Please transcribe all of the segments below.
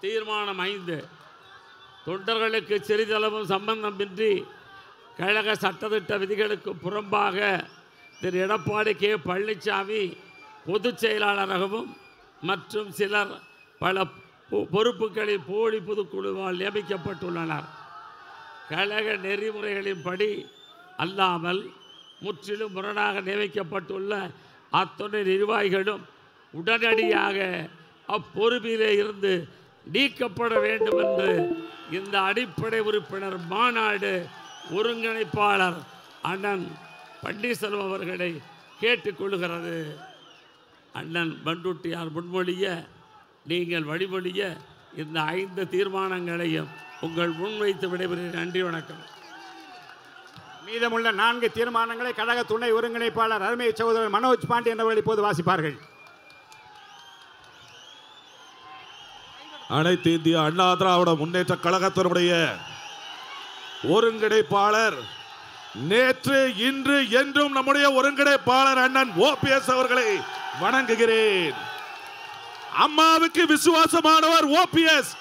தீர்மானம் ஐந்து. தொண்டர்களுக்கு சிறிதளவும் சம்பந்தமின்றி கழக சட்டத்திட்ட விதிகளுக்கு புறம்பாக திரு. எடப்பாடி கே. பழனிசாமி பொதுச் செயலாளராகவும் மற்றும் சிலர் பல பொ- பொறுப்புகளில் போலி பொதுக்குழுவால் நியமிக்கப்பட்டுள்ளனர். கழக நெறிமுறைகளின்படி அல்லாமல் முற்றிலும் முரணாக நியமிக்கப்பட்டுள்ள அத்துணை நிர்வாகிகளும் உடனடியாக அப்பொறுப்பிலே இருந்து நீக்கப்பட வேண்டும் என்று இந்த அடிப்படை உறுப்பினர் மாநாடு ஒருங்கிணைப்பாளர் அண்ணன் பன்னீர்செல்வம் அவர்களை கேட்டுக்கொள்கிறது அண்ணன் பண்டுட்டியார் முன்மொழிய நீங்கள் வழிமொழிய இந்த ஐந்து தீர்மானங்களையும் உங்கள் முன்வைத்து விடைபெறுகிறேன். நன்றி வணக்கம். மீதமுள்ள நான்கு தீர்மானங்களை கழக துணை ஒருங்கிணைப்பாளர் அருமை சகோதரர் மனோஜ் பாண்டியன் அவர்கள் இப்போது வாசிப்பார்கள். அனைத்து இந்திய அண்ணா திராவிட முன்னேற்ற கழகத்தினுடைய ஒருங்கிணைப்பாளர் நேற்று இன்று என்றும் நம்முடைய ஒருங்கிணைப்பாளர் அண்ணன் ஓபிஎஸ் அவர்களை வணங்குகிறேன். அம்மாவுக்கு விசுவாசமானவர் ஓபிஎஸ்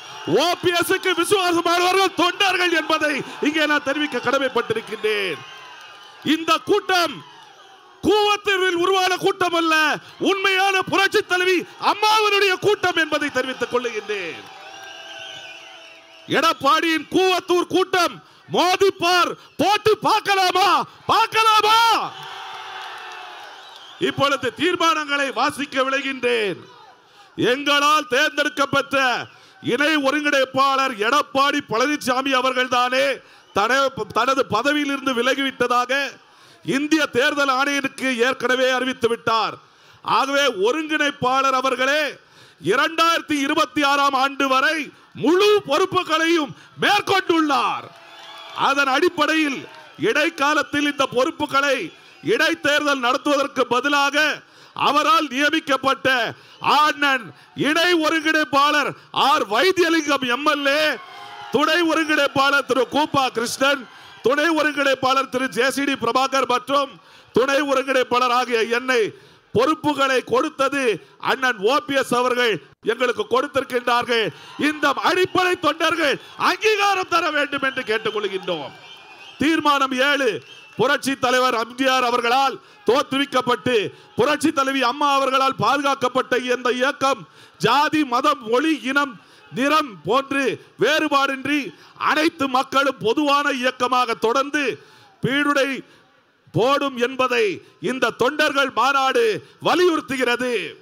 ஓபிஎஸ்க்கு விசுவாசமானவர்கள் தொண்டர்கள் என்பதை இங்கே நான் தெரிவிக்க கடமைப்பட்டிருக்கின்றேன். இந்த கூட்டம் கூவத்தூரில் உருவான கூட்டம் அல்ல உண்மையான புரட்சி தலைவி அம்மாவனுடைய கூட்டம் என்பதை தெரிவித்துக் கொள்ளுகின்றேன். எடப்பாடியின் கூவத்தூர் கூட்டம் மோதிப்பார் போட்டு பார்க்கலாமா? பார்க்கலாமா? இப்பொழுது தீர்மானங்களை வாசிக்க விளைகின்றேன் எங்களால் தேர்ந்தெடுக்கப்பட்ட இணை ஒருங்கிணைப்பாளர் எடப்பாடி பழனிசாமி அவர்கள்தானே தன- தனது பதவியிலிருந்து விலகிவிட்டதாக இந்திய தேர்தல் ஆணையருக்கு ஏற்கனவே அறிவித்து விட்டார். ஆகவே ஒருங்கிணைப்பாளர் அவர்களே இரண்டாயிரத்தி இருபத்தி ஆறாம் ஆண்டு வரை முழு பொறுப்புகளையும் மேற்கொண்டுள்ளார். அதன் அடிப்படையில் இடைக்காலத்தில் இந்த பொறுப்புகளை இடைத்தேர்தல் நடத்துவதற்கு பதிலாக அவரால் நியமிக்கப்பட்ட ஆண்ணன் இணை ஒருங்கிணைப்பாளர் ஆர் வைத்தியலிங்கம் எம்எல்ஏ துணை ஒருங்கிணைப்பாளர் திரு கூப்பா கிருஷ்ணன் துணை ஒருங்கிணைப்பாளர் திரு ஜேசிடி பிரபாகர் மற்றும் துணை ஒருங்கிணைப்பாளர் ஆகிய என்னை பொறுப்புகளை கொடுத்தது அண்ணன் ஓபிஎஸ் அவர்கள் எங்களுக்கு கொடுத்திருக்கின்றார்கள். இந்த அடிப்படை தொண்டர்கள் அங்கீகாரம் தர வேண்டும் என்று கேட்டுக்கொள்கின்றோம். தீர்மானம் ஏழு புரட்சி தலைவர் எம்ஜிஆர் அவர்களால் தோற்றுவிக்கப்பட்டு புரட்சி தலைவி அம்மா அவர்களால் பாதுகாக்கப்பட்ட இந்த இயக்கம் ஜாதி மதம் மொழி இனம் நிறம் போன்று வேறுபாடின்றி அனைத்து மக்களும் பொதுவான இயக்கமாக தொடர்ந்து பீடுடை போடும் என்பதை இந்த தொண்டர்கள் மாநாடு வலியுறுத்துகிறது.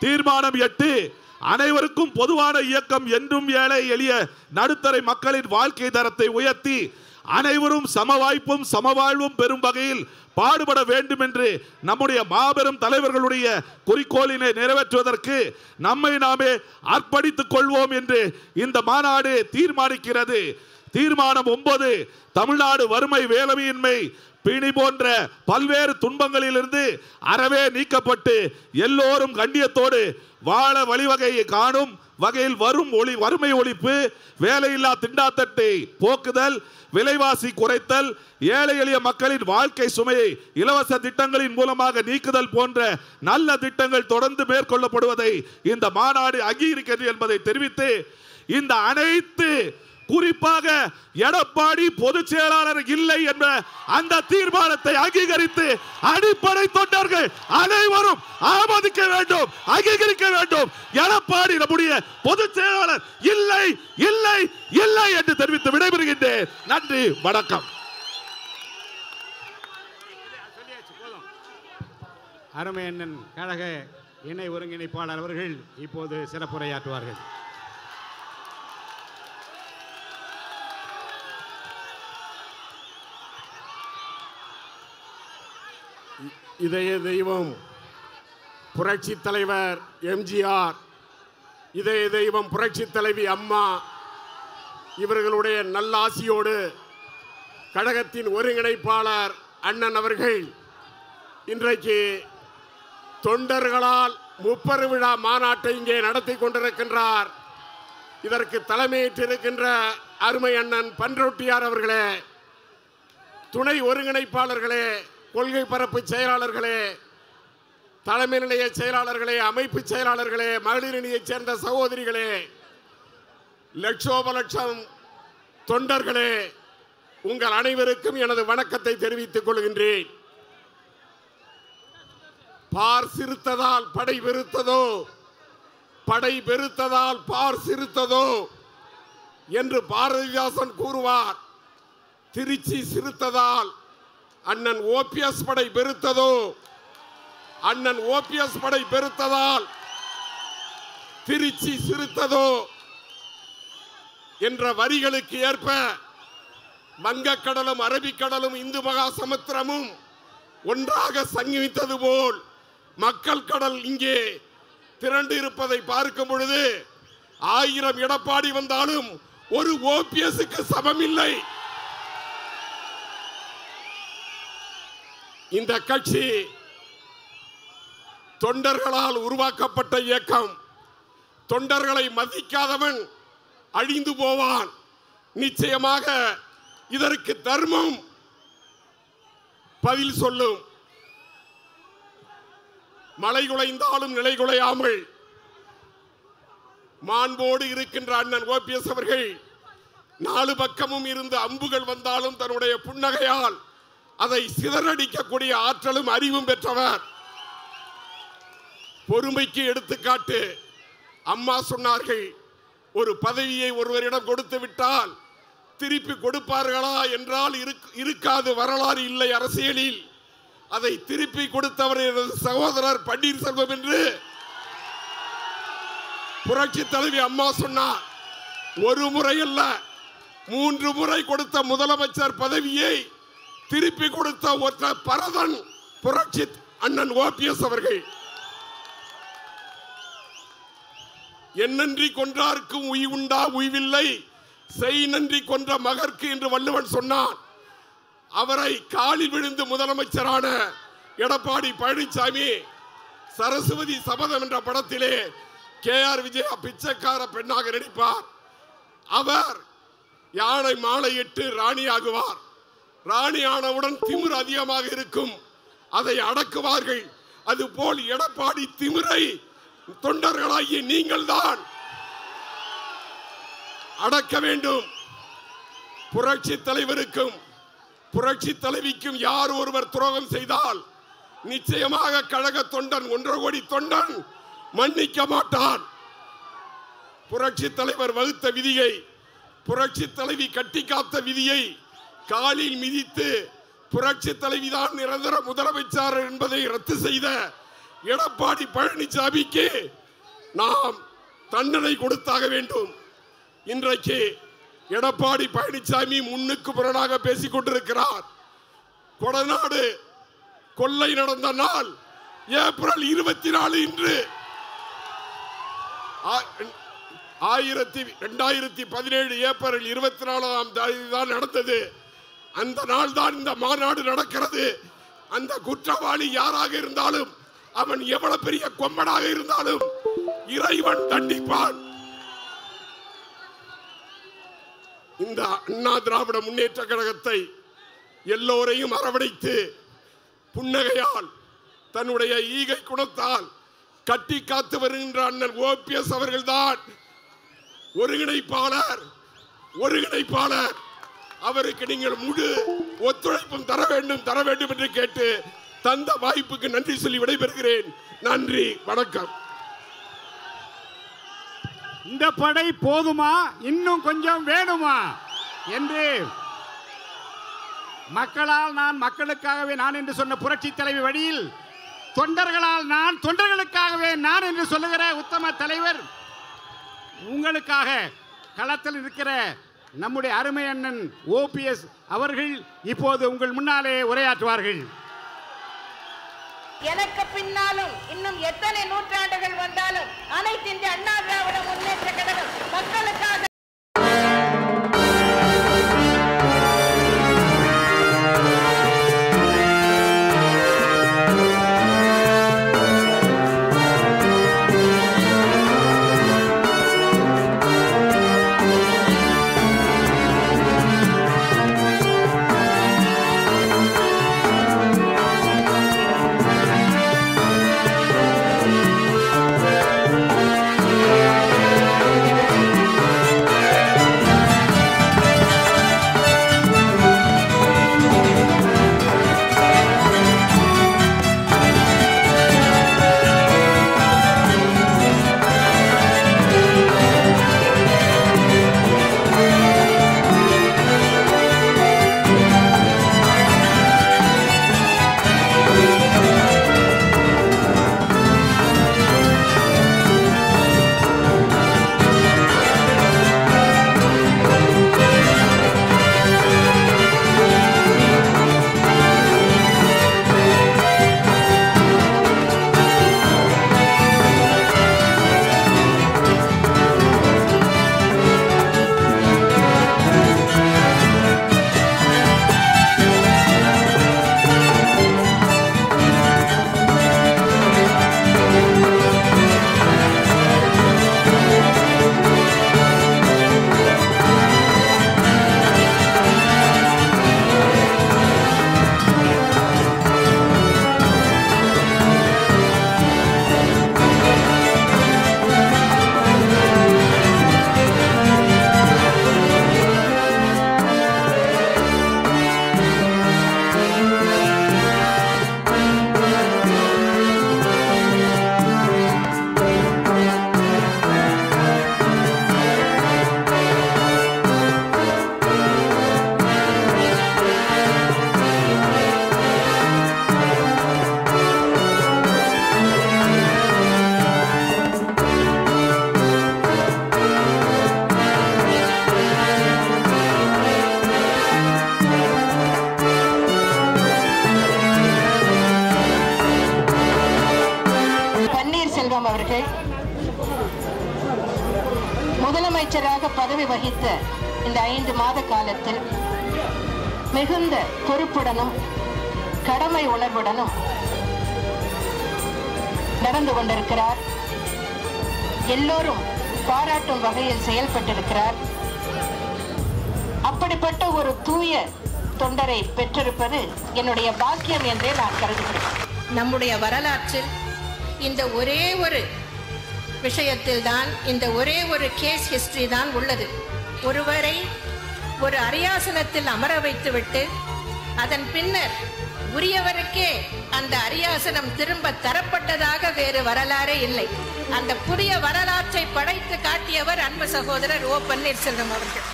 தீர்மானம் எட்டு அனைவருக்கும் பொதுவான இயக்கம் என்றும் ஏழை எளிய நடுத்தரை மக்களின் வாழ்க்கை தரத்தை உயர்த்தி அனைவரும் சம வாய்ப்பும் சமவாழ்வும் பெறும் வகையில் பாடுபட வேண்டும் என்று நம்முடைய மாபெரும் தலைவர்களுடைய குறிக்கோளினை நிறைவேற்றுவதற்கு நம்மை நாமே அர்ப்பணித்துக் கொள்வோம் என்று இந்த மாநாடு தீர்மானிக்கிறது. தீர்மானம் ஒன்பது தமிழ்நாடு வறுமை வேலமையின்மை பிணி போன்ற பல்வேறு துன்பங்களிலிருந்து அறவே நீக்கப்பட்டு எல்லோரும் கண்டியத்தோடு வாழ வழிவகையை காணும் வகையில் வரும் ஒளி வறுமை ஒழிப்பு வேலையில்லா திண்டாத்தட்டை போக்குதல் விலைவாசி குறைத்தல் ஏழை எளிய மக்களின் வாழ்க்கை சுமையை இலவச திட்டங்களின் மூலமாக நீக்குதல் போன்ற நல்ல திட்டங்கள் தொடர்ந்து மேற்கொள்ளப்படுவதை இந்த மாநாடு அங்கீகரிக்கிறது என்பதை தெரிவித்து இந்த அனைத்து குறிப்பாக எடப்பாடி பொதுச் செயலாளர் இல்லை என்ற அந்த தீர்மானத்தை அங்கீகரித்து அடிப்படை தொண்டர்கள் அனைவரும் ஆமதிக்க வேண்டும் அங்கீகரிக்க வேண்டும். எடப்பாடி நம்முடைய பொதுச் செயலாளர் இல்லை இல்லை இல்லை என்று தெரிவித்து விடைபெறுகின்றேன். நன்றி வணக்கம். அருமையண்ணன் கழக இணை ஒருங்கிணைப்பாளர் அவர்கள் இப்போது சிறப்புரையாற்றுவார்கள். இதய தெய்வம். புரட்சி தலைவர் எம்ஜிஆர் இதய தெய்வம் புரட்சி தலைவி அம்மா இவர்களுடைய நல்லாசியோடு கழகத்தின் ஒருங்கிணைப்பாளர் அண்ணன் அவர்கள் இன்றைக்கு தொண்டர்களால் முப்பரு விழா மாநாட்டை இங்கே நடத்தி கொண்டிருக்கின்றார். இதற்கு தலைமையேற்றிருக்கின்ற அருமை அண்ணன் பன்ரொட்டியார் அவர்களே துணை ஒருங்கிணைப்பாளர்களே கொள்கை பரப்பு செயலாளர்களே தலைமை நிலைய செயலாளர்களே அமைப்பு செயலாளர்களே மகளிர் அணியைச் சேர்ந்த சகோதரிகளே லட்சோப லட்சம் தொண்டர்களே உங்கள் அனைவருக்கும் எனது வணக்கத்தை தெரிவித்துக் கொள்கின்றேன். பார் சிறுத்ததால் படை வெறுத்ததோ படை பெருத்ததால் பார் சிறுத்ததோ என்று பாரதிதாசன் கூறுவார். திருச்சி சிறுத்ததால் அண்ணன் ஓபிஎஸ் படை பெருத்ததோ அண்ணன் ஓபிஎஸ் படை பெருத்ததால் திருச்சி சிறுத்ததோ என்ற வரிகளுக்கு ஏற்ப வங்கக்கடலும் அரபிக்கடலும் இந்து மகா சமுத்திரமும் ஒன்றாக சங்கமித்தது போல் மக்கள் கடல் இங்கே திரண்டு இருப்பதை பார்க்கும் பொழுது ஆயிரம் எடப்பாடி வந்தாலும் ஒரு ஓபிஎஸ்க்கு சமமில்லை. இந்த கட்சி தொண்டர்களால் உருவாக்கப்பட்ட இயக்கம். தொண்டர்களை மதிக்காதவன் அழிந்து போவான். நிச்சயமாக இதற்கு தர்மம் பதில் சொல்லும். மலை குலைந்தாலும் நிலை குலையாமல் மாண்போடு இருக்கின்ற அண்ணன் ஓபிஎஸ் அவர்கள் நாலு பக்கமும் இருந்து அம்புகள் வந்தாலும் தன்னுடைய புன்னகையால் அதை சிதறடிக்கக்கூடிய ஆற்றலும் அறிவும் பெற்றவர். பொறுமைக்கு எடுத்துக்காட்டு அம்மா சொன்னார்கள் ஒரு பதவியை ஒருவரிடம் கொடுத்து விட்டால் திருப்பி கொடுப்பார்களா என்றால் இருக்- இருக்காது வரலாறு இல்லை அரசியலில். அதை திருப்பி கொடுத்தவர் எனது சகோதரர் பன்னீர்செல்வம் என்று புரட்சி தலைவி அம்மா சொன்னார். ஒரு முறை அல்ல மூன்று முறை கொடுத்த முதலமைச்சர் பதவியை திருப்பி கொடுத்த ஒற்ற பரதன் புரட்சி அண்ணன் ஓபிஎஸ் அவர்கள். என்னன்றி கொன்றார்க்கும் உய்வுண்டா உய்வில்லை? செய் நன்றி கொன்ற மகர்க்கு என்று வள்ளுவன் சொன்னான். அவரை காலில் விழுந்து முதலமைச்சரான எடப்பாடி பழனிசாமி சரஸ்வதி சபதம் என்ற படத்திலே கே ஆர் விஜயா பிச்சைக்கார பெண்ணாக நடிப்பார். அவர் யானை மாலையிட்டு ராணியாகுவார். ராணி ஆனவுடன் திமிர் அதிகமாக இருக்கும். அதை அடக்குவார்கள். அதுபோல் எடப்பாடி திமிரை தொண்டர்களாகிய நீங்கள்தான் அடக்க வேண்டும். புரட்சி தலைவருக்கும் புரட்சி தலைவிக்கும் யார் ஒருவர் துரோகம் செய்தால் நிச்சயமாக கழக தொண்டன் ஒன்றரை கோடி தொண்டன் மன்னிக்க மாட்டான். புரட்சி தலைவர் வகுத்த விதியை புரட்சி தலைவி கட்டி காத்த விதியை காலில் மிதித்து புரட்சி தலைவிதான் நிரந்தர முதலமைச்சர் என்பதை ரத்து செய்த எடப்பாடி பழனிசாமிக்கு நாம் தண்டனை கொடுத்தாக வேண்டும். இன்றைக்கு எடப்பாடி பழனிசாமி முன்னுக்கு புறனாக பேசிக் கொண்டிருக்கிறார். கொடநாடு கொள்ளை நடந்த நாள் ஏப்ரல் இருபத்தி நாலு இன்று. ஆ- ஆயிரத்தி ரெண்டாயிரத்தி பதினேழு ஏப்ரல் இருபத்தி நாலாம் தேதி தான் நடந்தது. அந்த நாள் தான் இந்த மாநாடு நடக்கிறது. அந்த குற்றவாளி யாராக இருந்தாலும் அவன் எவ்வளவு பெரிய கொம்பனாக இருந்தாலும் இறைவன் தண்டிப்பான். இந்த அண்ணா திராவிட முன்னேற்ற கழகத்தை எல்லோரையும் அரவணைத்து புன்னகையால் தன்னுடைய ஈகை குணத்தால் கட்டி காத்து வருகின்ற அண்ணன் ஓபிஎஸ் அவர்கள்தான் ஒருங்கிணைப்பாளர் ஒருங்கிணைப்பாளர். அவருக்கு நீங்கள் முழு ஒத்துழைப்பும் தர வேண்டும் தர வேண்டும் என்று கேட்டு தந்த வாய்ப்புக்கு நன்றி சொல்லி விடைபெறுகிறேன். நன்றி வணக்கம். இந்த படை போதுமா? இன்னும் கொஞ்சம் வேணுமா? என்று மக்களால் நான் மக்களுக்காகவே நான் என்று சொன்ன புரட்சி தலைவி வழியில் தொண்டர்களால் நான் தொண்டர்களுக்காகவே நான் என்று சொல்லுகிற உத்தம தலைவர் உங்களுக்காக களத்தில் இருக்கிற நம்முடைய அருமை அண்ணன் ஓபிஎஸ் அவர்கள் இப்போது உங்கள் முன்னாலே உரையாற்றுவார்கள். எனக்கு பின்னாலும் இன்னும் எத்தனை நூற்றாண்டுகள் வந்தாலும் அனைத்து இந்திய அண்ணா திராவிட முன்னேற்ற கழகம் மக்களுக்காக நடந்து கொண்டிருக்கிறார். எல்லோரும் பாராட்டும் வகையில் செயல்பட்டிருக்கிறார். அப்படிப்பட்ட ஒரு தூய தொண்டரை பெற்றிருப்பது என்னுடைய பாக்கியம் என்றே நான் கருதுகிறேன். நம்முடைய வரலாற்றில் இந்த ஒரே ஒரு விஷயத்தில் தான் இந்த ஒரே ஒரு கேஸ் ஹிஸ்டரி தான் உள்ளது. ஒருவரை ஒரு அரியாசனத்தில் அமர வைத்துவிட்டு அதன் பின்னர் உரியவருக்கே அந்த அரியாசனம் திரும்ப தரப்பட்டதாக வேறு வரலாறே இல்லை. அந்த புதிய வரலாற்றை படைத்து காட்டியவர் அன்பு சகோதரர் ஓ பன்னீர்செல்வம் அவர்கள்.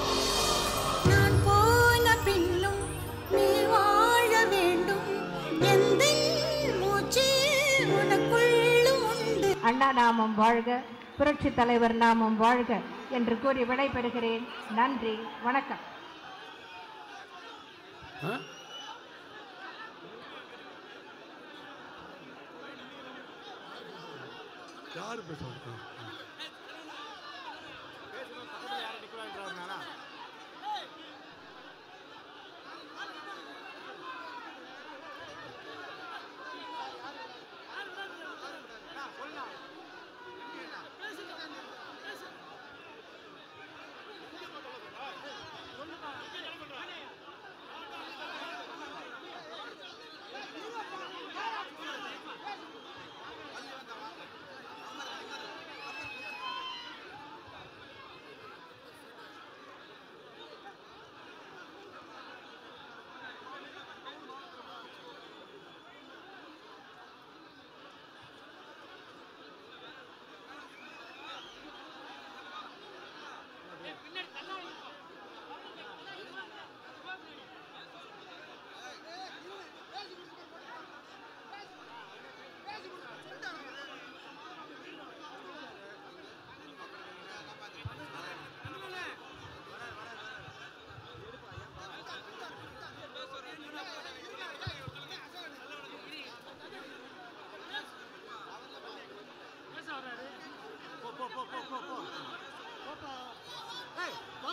நான் போன பின்னும் நீ வாழ வேண்டும். எந்த மூச்சு உனக்குள்ளும் உண்டு. அண்ணா நாமம் வாழ்க புரட்சி தலைவர் நாமம் வாழ்க என்று கூறி விடைபெறுகிறேன். நன்றி வணக்கம். चार पे छोड़ता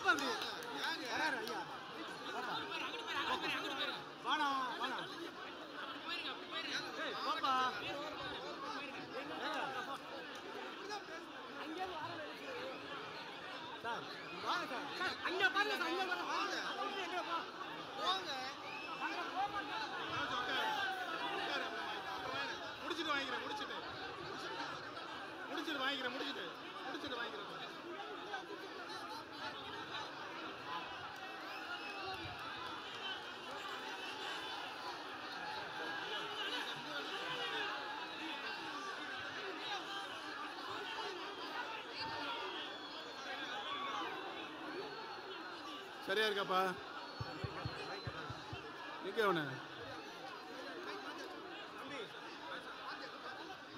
யாரு பேசுவாங்க முடிச்சிட்டு வாங்கிக்கிறேன் முடிச்சுட்டு. முடிச்சுட்டு வாங்கிக்கிறேன் முடிச்சுட்டு. முடிச்சுட்டு வாங்கிக்கிறேன். சரியா இருக்காப்பா. நிக்க உன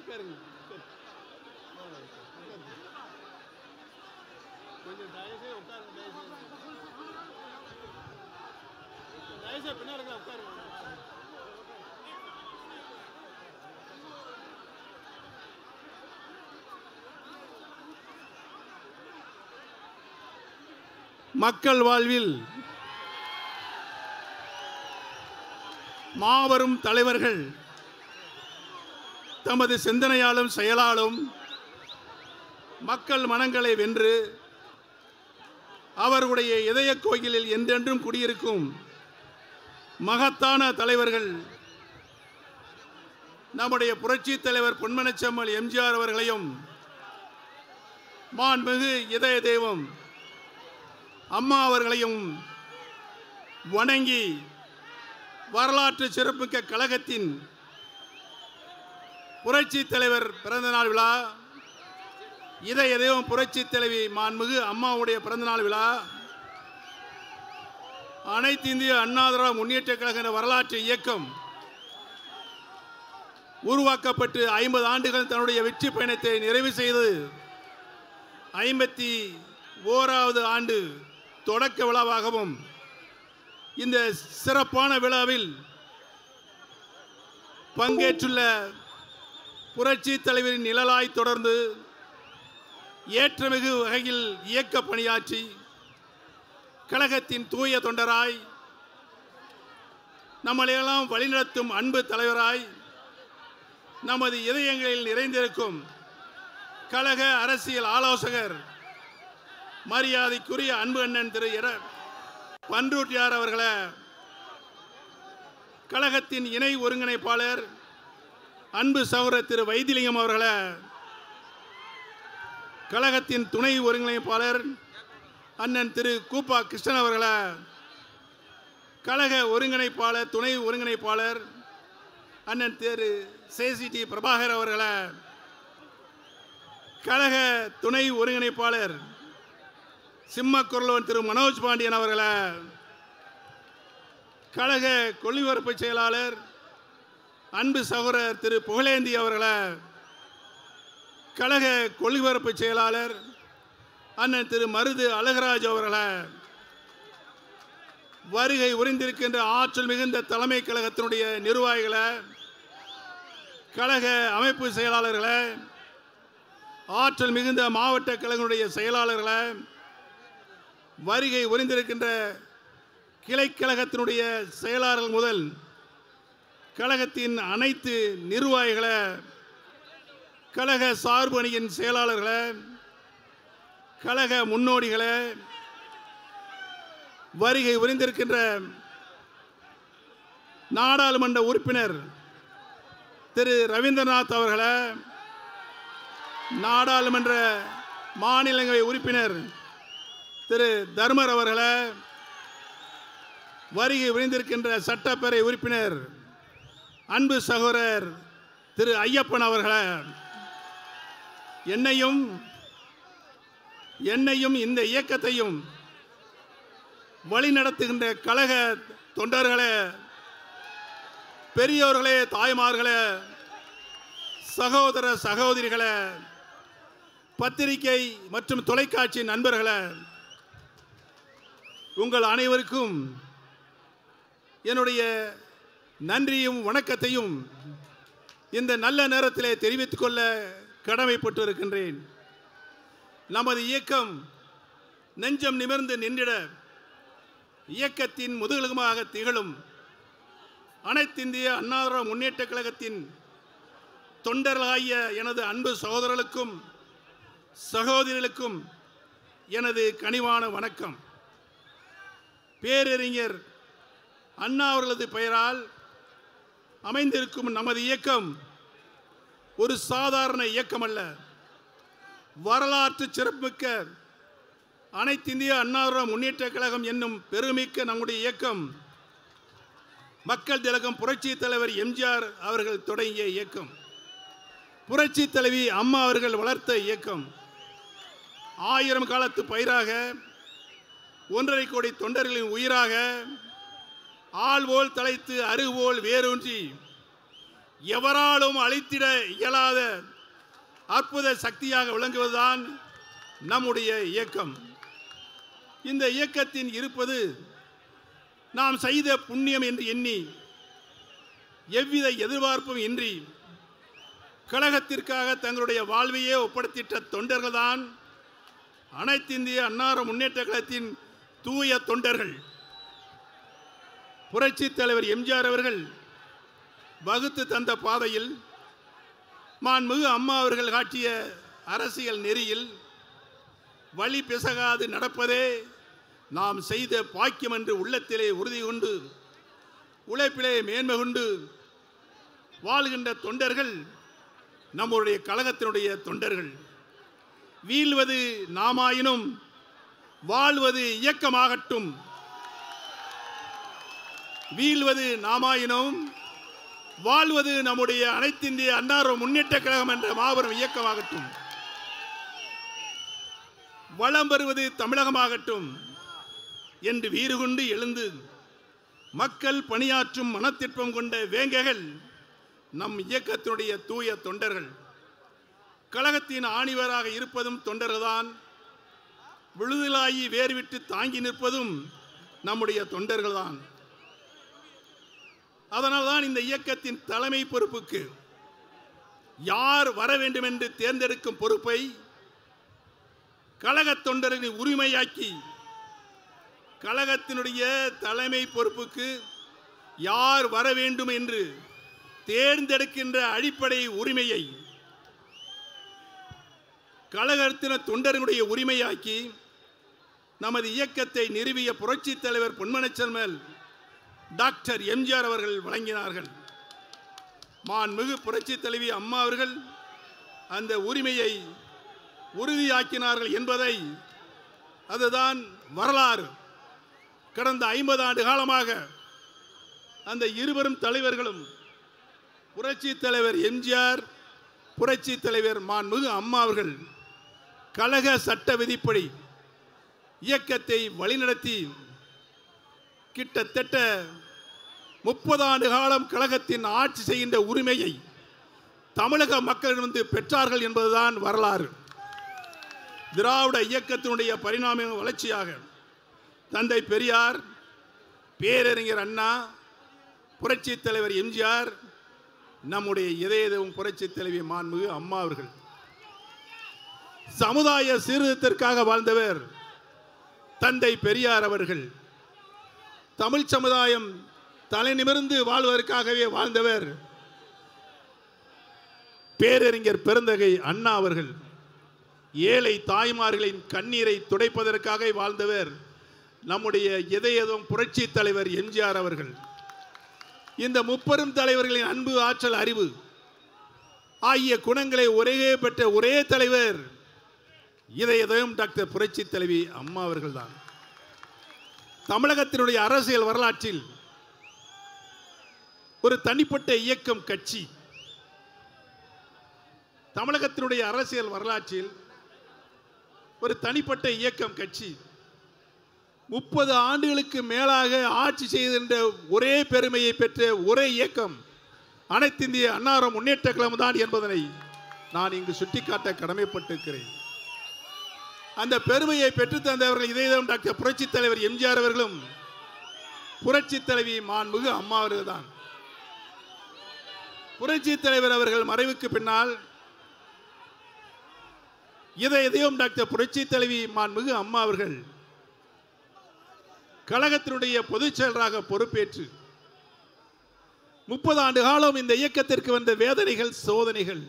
இருங்க மக்கள் வாழ்வில் மாபெரும் தலைவர்கள் தமது சிந்தனையாலும் செயலாலும் மக்கள் மனங்களை வென்று அவர்களுடைய இதய கோயிலில் என்றென்றும் குடியிருக்கும் மகத்தான தலைவர்கள் நம்முடைய புரட்சி தலைவர் பொன்மனச்செம்மல் எம்ஜிஆர் அவர்களையும் மாண்புமிகு இதய தெய்வம் அம்மா அவர்களையும் வணங்கி வரலாற்று சிறப்புமிக்க கழகத்தின் புரட்சி தலைவர் பிறந்தநாள் விழா இதை எதையும் புரட்சி தலைவி மாண்புகு அம்மாவுடைய பிறந்தநாள் விழா அனைத்து இந்திய அண்ணாதிராவிட முன்னேற்ற கழக வரலாற்று இயக்கம் உருவாக்கப்பட்டு ஐம்பது ஆண்டுகள் தன்னுடைய வெற்றி பயணத்தை நிறைவு செய்து ஐம்பத்தி ஓராவது ஆண்டு தொடக்க விழாவாகவும் இந்த சிறப்பான விழாவில் பங்கேற்றுள்ள புரட்சி தலைவரின் நிழலாய் தொடர்ந்து ஏற்றமிகு வகையில் இயக்க பணியாற்றி கழகத்தின் தூய தொண்டராய் நம்மளையெல்லாம் வழிநடத்தும் அன்பு தலைவராய் நமது இதயங்களில் நிறைந்திருக்கும் கழக அரசியல் ஆலோசகர் மரியாதைக்குரிய அன்பு அண்ணன் திரு எட பன்ருட்டியார் அவர்களை கழகத்தின் இணை ஒருங்கிணைப்பாளர் அன்பு சௌர திரு வைத்திலிங்கம் அவர்களை கழகத்தின் துணை ஒருங்கிணைப்பாளர் அண்ணன் திரு கூப்பா கிருஷ்ணன் அவர்களை கழக ஒருங்கிணைப்பாளர் துணை ஒருங்கிணைப்பாளர் அண்ணன் திரு சேசிடி பிரபாகர் அவர்களை கழக துணை ஒருங்கிணைப்பாளர் சிம்மக்குரலவன் திரு மனோஜ் பாண்டியன் அவர்களை கழக கொள்ளிபரப்பு செயலாளர் அன்பு சகோதரர் திரு புகழேந்தி அவர்களை கழக கொள்ளிபரப்பு செயலாளர் அண்ணன் திரு மருது அழகராஜ் அவர்களை வருகை உறிந்திருக்கின்ற ஆற்றல் மிகுந்த தலைமை கழகத்தினுடைய நிர்வாகிகளை கழக அமைப்பு செயலாளர்களை ஆற்றல் மிகுந்த மாவட்ட கழகனுடைய செயலாளர்களை வருகை உறிந்திருக்கின்ற கிளைக்கழகத்தினுடைய செயலாளர்கள் முதல் கழகத்தின் அனைத்து நிர்வாகிகளை கழக சார்பு அணியின் செயலாளர்களை கழக முன்னோடிகளை வருகை உறிந்திருக்கின்ற நாடாளுமன்ற உறுப்பினர் திரு. ரவீந்திரநாத் அவர்களை நாடாளுமன்ற மாநிலங்களவை உறுப்பினர் திரு தர்மர் அவர்களை வருகை விரைந்திருக்கின்ற சட்டப்பேரவை உறுப்பினர் அன்பு சகோதரர் திரு ஐயப்பன் அவர்களை என்னையும் என்னையும் இந்த இயக்கத்தையும் வழிநடத்துகின்ற கழக தொண்டர்களே பெரியோர்களே தாய்மார்களே சகோதர சகோதரிகளே பத்திரிகை மற்றும் தொலைக்காட்சி நண்பர்களே உங்கள் அனைவருக்கும் என்னுடைய நன்றியும் வணக்கத்தையும் இந்த நல்ல நேரத்திலே தெரிவித்துக் கொள்ள கடமைப்பட்டு இருக்கின்றேன் நமது இயக்கம் நெஞ்சம் நிமிர்ந்து நின்றிட இயக்கத்தின் முதுகெலும்பாக திகழும் அனைத்திந்திய அன்னார முன்னேற்ற கழகத்தின் தொண்டர்களாகிய எனது அன்பு சகோதரர்களுக்கும் சகோதரிகளுக்கும் எனது கனிவான வணக்கம். பேரறிஞர் அண்ணா அவர்களது பெயரால் அமைந்திருக்கும் நமது இயக்கம் ஒரு சாதாரண இயக்கம் அல்ல வரலாற்று சிறப்புமிக்க அனைத்திந்திய அண்ணாதிராவிட முன்னேற்ற கழகம் என்னும் பெருமிக்க நம்முடைய இயக்கம் மக்கள் திலகம் புரட்சி தலைவர் எம்ஜிஆர் அவர்கள் தொடங்கிய இயக்கம் புரட்சி தலைவி அம்மா அவர்கள் வளர்த்த இயக்கம் ஆயிரம் காலத்து பயிராக ஒன்றரை கோடி தொண்டர்களின் உயிராக ஆள்போல் தலைத்து அருகுபோல் வேரூன்றி எவராலும் அழித்திட இயலாத அற்புத சக்தியாக விளங்குவதுதான் நம்முடைய இயக்கம். இந்த இயக்கத்தின் இருப்பது நாம் செய்த புண்ணியம் என்று எண்ணி எவ்வித எதிர்பார்ப்பும் இன்றி கழகத்திற்காக தங்களுடைய வாழ்வையே ஒப்படைத்திட்ட தொண்டர்கள்தான் அனைத்திந்திய அன்னார முன்னேற்ற கழகத்தின் தூய தொண்டர்கள். புரட்சி தலைவர் எம்ஜிஆர் அவர்கள் வகுத்து தந்த பாதையில் மாண்புமிகு அம்மா அவர்கள் காட்டிய அரசியல் நெறியில் வழி பிசகாது நடப்பதே நாம் செய்த பாக்கியம் என்று உள்ளத்திலே உறுதி கொண்டு உழைப்பிலே மேன்மை கொண்டு வாழ்கின்ற தொண்டர்கள் நம்முடைய கழகத்தினுடைய தொண்டர்கள். வீழ்வது நாமாயினும் வாழ்வது இயக்கமாகட்டும். வீழ்வது நாமாயினும். வாழ்வது நம்முடைய அனைத்திந்திய அன்னார முன்னேற்ற கழகம் என்ற மாபெரும் இயக்கமாகட்டும். வளம் பெறுவது தமிழகமாகட்டும் என்று வீறு கொண்டு எழுந்து மக்கள் பணியாற்றும் மனத்திற்பம் கொண்ட வேங்கைகள் நம் இயக்கத்தினுடைய தூய தொண்டர்கள். கழகத்தின் ஆணிவராக இருப்பதும் தொண்டர்கள்தான். விழுதலாகி வேர்விட்டு தாங்கி நிற்பதும் நம்முடைய தொண்டர்கள்தான். அதனால்தான் இந்த இயக்கத்தின் தலைமை பொறுப்புக்கு யார் வர வேண்டும் என்று தேர்ந்தெடுக்கும் பொறுப்பை கழகத் தொண்டரின் உரிமையாக்கி கழகத்தினுடைய தலைமை பொறுப்புக்கு யார் வர வேண்டும் என்று தேர்ந்தெடுக்கின்ற அடிப்படை உரிமையை கழகத்தின தொண்டர்களுடைய உரிமையாக்கி நமது இயக்கத்தை நிறுவிய புரட்சித் தலைவர் பொன்மனச்செல்மல் டாக்டர் எம்ஜிஆர் அவர்கள் வழங்கினார்கள். மாண்புமிகு புரட்சித் தலைவி அம்மா அவர்கள் அந்த உரிமையை உறுதியாக்கினார்கள் என்பதை அதுதான் வரலாறு. கடந்த ஐம்பது ஆண்டு காலமாக அந்த இருவரும் தலைவர்களும் புரட்சி தலைவர் எம்ஜிஆர் புரட்சி தலைவர் மாண்புமிகு அம்மா அவர்கள் கழக சட்ட விதிப்படி இயக்கத்தை வழிநடத்தி கிட்டத்தட்ட முப்பது ஆண்டு காலம் கழகத்தின் ஆட்சி செய்கின்ற உரிமையை தமிழக மக்களிடமிருந்து பெற்றார்கள் என்பதுதான் வரலாறு. திராவிட இயக்கத்தினுடைய பரிணாம வளர்ச்சியாக தந்தை பெரியார் பேரறிஞர் அண்ணா புரட்சி தலைவர் எம்ஜிஆர் நம்முடைய இதயதவும் புரட்சி தலைவி மாண்புமிகு அம்மா அவர்கள். சமுதாய சீர்திருத்தத்திற்காக வாழ்ந்தவர் தந்தை பெரியார் அவர்கள் தமிழ் சமுதாயம் தலை நிமிர்ந்து வாழ்வதற்காகவே வாழ்ந்தவர் பேரறிஞர் பெருந்தகை அண்ணா அவர்கள் ஏழை தாய்மார்களின் கண்ணீரை துடைப்பதற்காக வாழ்ந்தவர் நம்முடைய இதயதும் புரட்சி தலைவர் எம்ஜிஆர் அவர்கள். இந்த முப்பெரும் தலைவர்களின் அன்பு ஆற்றல் அறிவு ஆகிய குணங்களை ஒரே பெற்ற ஒரே தலைவர் இதயதயம் டாக்டர் புரட்சி தலைவி அம்மா அவர்கள்தான். தமிழகத்தினுடைய அரசியல் வரலாற்றில் ஒரு தனிப்பட்ட இயக்கம் கட்சி தமிழகத்தினுடைய அரசியல் வரலாற்றில் ஒரு தனிப்பட்ட இயக்கம் கட்சி முப்பது ஆண்டுகளுக்கு மேலாக ஆட்சி செய்கின்ற ஒரே பெருமையை பெற்ற ஒரே இயக்கம் அனைத்திந்திய அன்னாரம் முன்னேற்ற கழகம் தான் என்பதனை நான் இங்கு சுட்டிக்காட்ட கடமைப்பட்டிருக்கிறேன். அந்த பெருமையை பெற்றுத்தந்தவர்கள் இதயம் டாக்டர் புரட்சி தலைவர் எம்ஜிஆர் அவர்களும் புரட்சி தலைவி மாண்புகு அம்மா அவர்கள் தான் புரட்சி தலைவர் அவர்கள் மறைவுக்கு பின்னால் இதை இதயம் டாக்டர் புரட்சி தலைவி மாண்புகு அம்மா அவர்கள் கழகத்தினுடைய பொதுச் செயலராக பொறுப்பேற்று முப்பது ஆண்டு காலம் இந்த இயக்கத்திற்கு வந்த வேதனைகள் சோதனைகள்.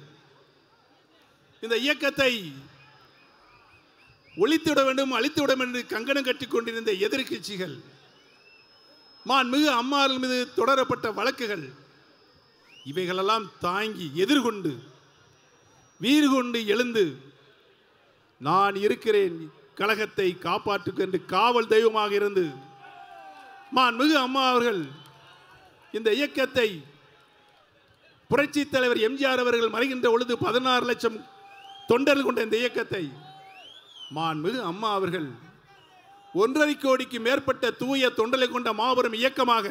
இந்த இயக்கத்தை ஒழித்துவிட வேண்டும் அழித்துவிட வேண்டும் என்று கங்கணம் கட்டிக் கொண்டிருந்த எதிர்க்கட்சிகள் மாண்புமிகு அம்மாவின் மீது தொடரப்பட்ட வழக்குகள் இவைகளெல்லாம் தாங்கி எதிர்கொண்டு வீறு கொண்டு எழுந்து நான் இருக்கிறேன் கழகத்தை காப்பாற்றுக்கென்று காவல் தெய்வமாக இருந்து மாண்புமிகு அம்மா அவர்கள் இந்த இயக்கத்தை புரட்சித் தலைவர் எம்ஜிஆர் அவர்கள் மறைகின்ற பொழுது பதினாறு லட்சம் தொண்டர்கள் கொண்ட இந்த இயக்கத்தை மாண்புமிகு அம்மா அவர்கள் ஒன்றரை கோடிக்கு மேற்பட்ட தூய தொண்டலை கொண்ட மாபெரும் இயக்கமாக